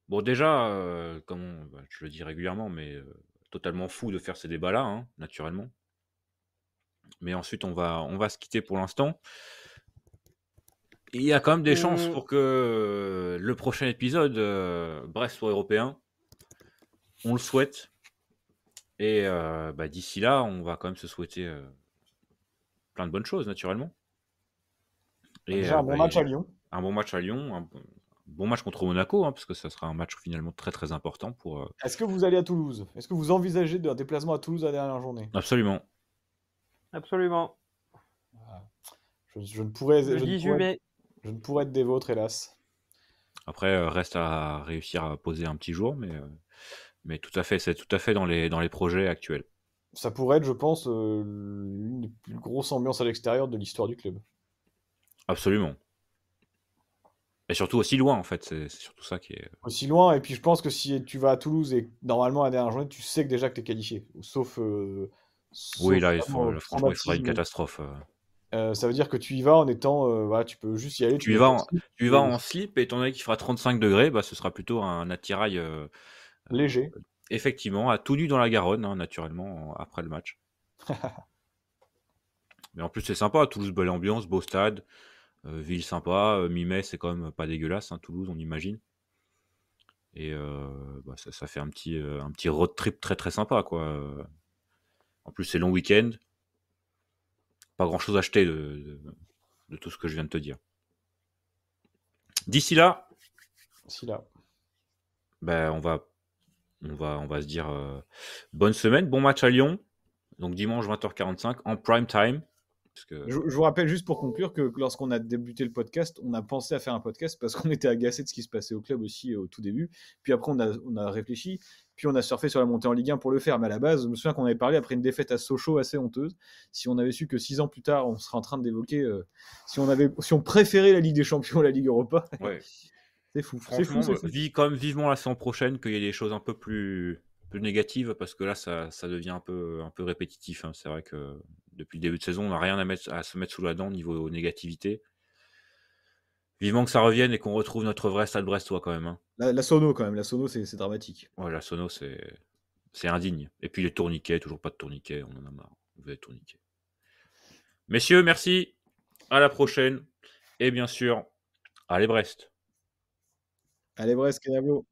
Bon, déjà, euh, comme on- bah, je le dis régulièrement, mais euh, totalement fou de faire ces débats-là, hein, naturellement. Mais ensuite, on va, on va se quitter pour l'instant. Il y a quand même des chances Euh. pour que euh, le prochain épisode, euh, Brest soit européen. On le souhaite. Et euh, bah, d'ici là, on va quand même se souhaiter euh, plein de bonnes choses, naturellement. Et, Déjà, euh, un bon bah, match et- à Lyon. un bon match à Lyon, un bon- bon match contre Monaco, hein, parce que ça sera un match finalement très très important pour. euh, Est-ce que vous allez à Toulouse? Est-ce que vous envisagez un déplacement à Toulouse à la dernière journée? Absolument. Absolument. je, je ne pourrais, je ne 18 pourrais- mai. je ne pourrais être des vôtres, hélas. Après, euh, reste à réussir à poser un petit jour, mais, euh, mais tout à fait, c'est tout à fait dans les, dans les projets actuels. Ça pourrait être, je pense, euh, l'une des plus grosses ambiances à l'extérieur de l'histoire du club. Absolument. Et surtout aussi loin, en fait, c'est surtout ça qui est. Aussi loin, et puis je pense que si tu vas à Toulouse et normalement à la dernière journée, tu sais que déjà que tu es qualifié. Sauf. euh, Oui, sauf là, il vraiment là, franchement, il faudra une catastrophe. euh. Euh, ça veut dire que tu y vas en étant. voilà, tu peux juste y aller. Tu y vas en, slip, tu y vas et- en slip, et étant donné qu'il fera 35 degrés, bah, ce sera plutôt un attirail, Léger. Effectivement, à tout nu dans la Garonne, hein, naturellement, en- après le match. Mais en plus, c'est sympa, Toulouse, belle ambiance, beau stade, euh, ville sympa, euh, mi-mai, c'est quand même pas dégueulasse, hein, Toulouse, on imagine. Et euh, bah, ça, ça fait un petit, euh, un petit road trip très très sympa, quoi. En plus, c'est long week-end. Pas grand chose à acheter de, de- de tout ce que je viens de te dire. D'ici là, Si là. ben, on va, on va, on va se dire euh, bonne semaine, bon match à Lyon. Donc dimanche 20h45 en prime time. Parce que, Je, je vous rappelle juste pour conclure que, que lorsqu'on a débuté le podcast, on a pensé à faire un podcast parce qu'on était agacé de ce qui se passait au club aussi euh, au tout début. Puis après, on a, on a réfléchi. Puis on a surfé sur la montée en Ligue 1 pour le faire. Mais à la base, je me souviens qu'on avait parlé après une défaite à Sochaux assez honteuse. Si on avait su que six ans plus tard, on serait en train d'évoquer euh, si on avait, si on préférait la Ligue des Champions à la Ligue Europa. ouais, c'est fou. Franchement, fou, vis quand même vivement la saison prochaine qu'il y ait des choses un peu plus, plus négatives parce que là, ça, ça devient un peu, un peu répétitif. hein. C'est vrai que depuis le début de saison, on n'a rien à, mettre, à se mettre sous la dent niveau négativité. Vivement que ça revienne et qu'on retrouve notre vrai stade brestois quand même. hein. La, la sono quand même. La sono, c'est dramatique. Ouais, la sono, c'est c'est indigne. Et puis les tourniquets, toujours pas de tourniquets, on en a marre. On veut des tourniquets. Messieurs, merci. À la prochaine. Et bien sûr, allez Brest. Allez, Brest, Canavo.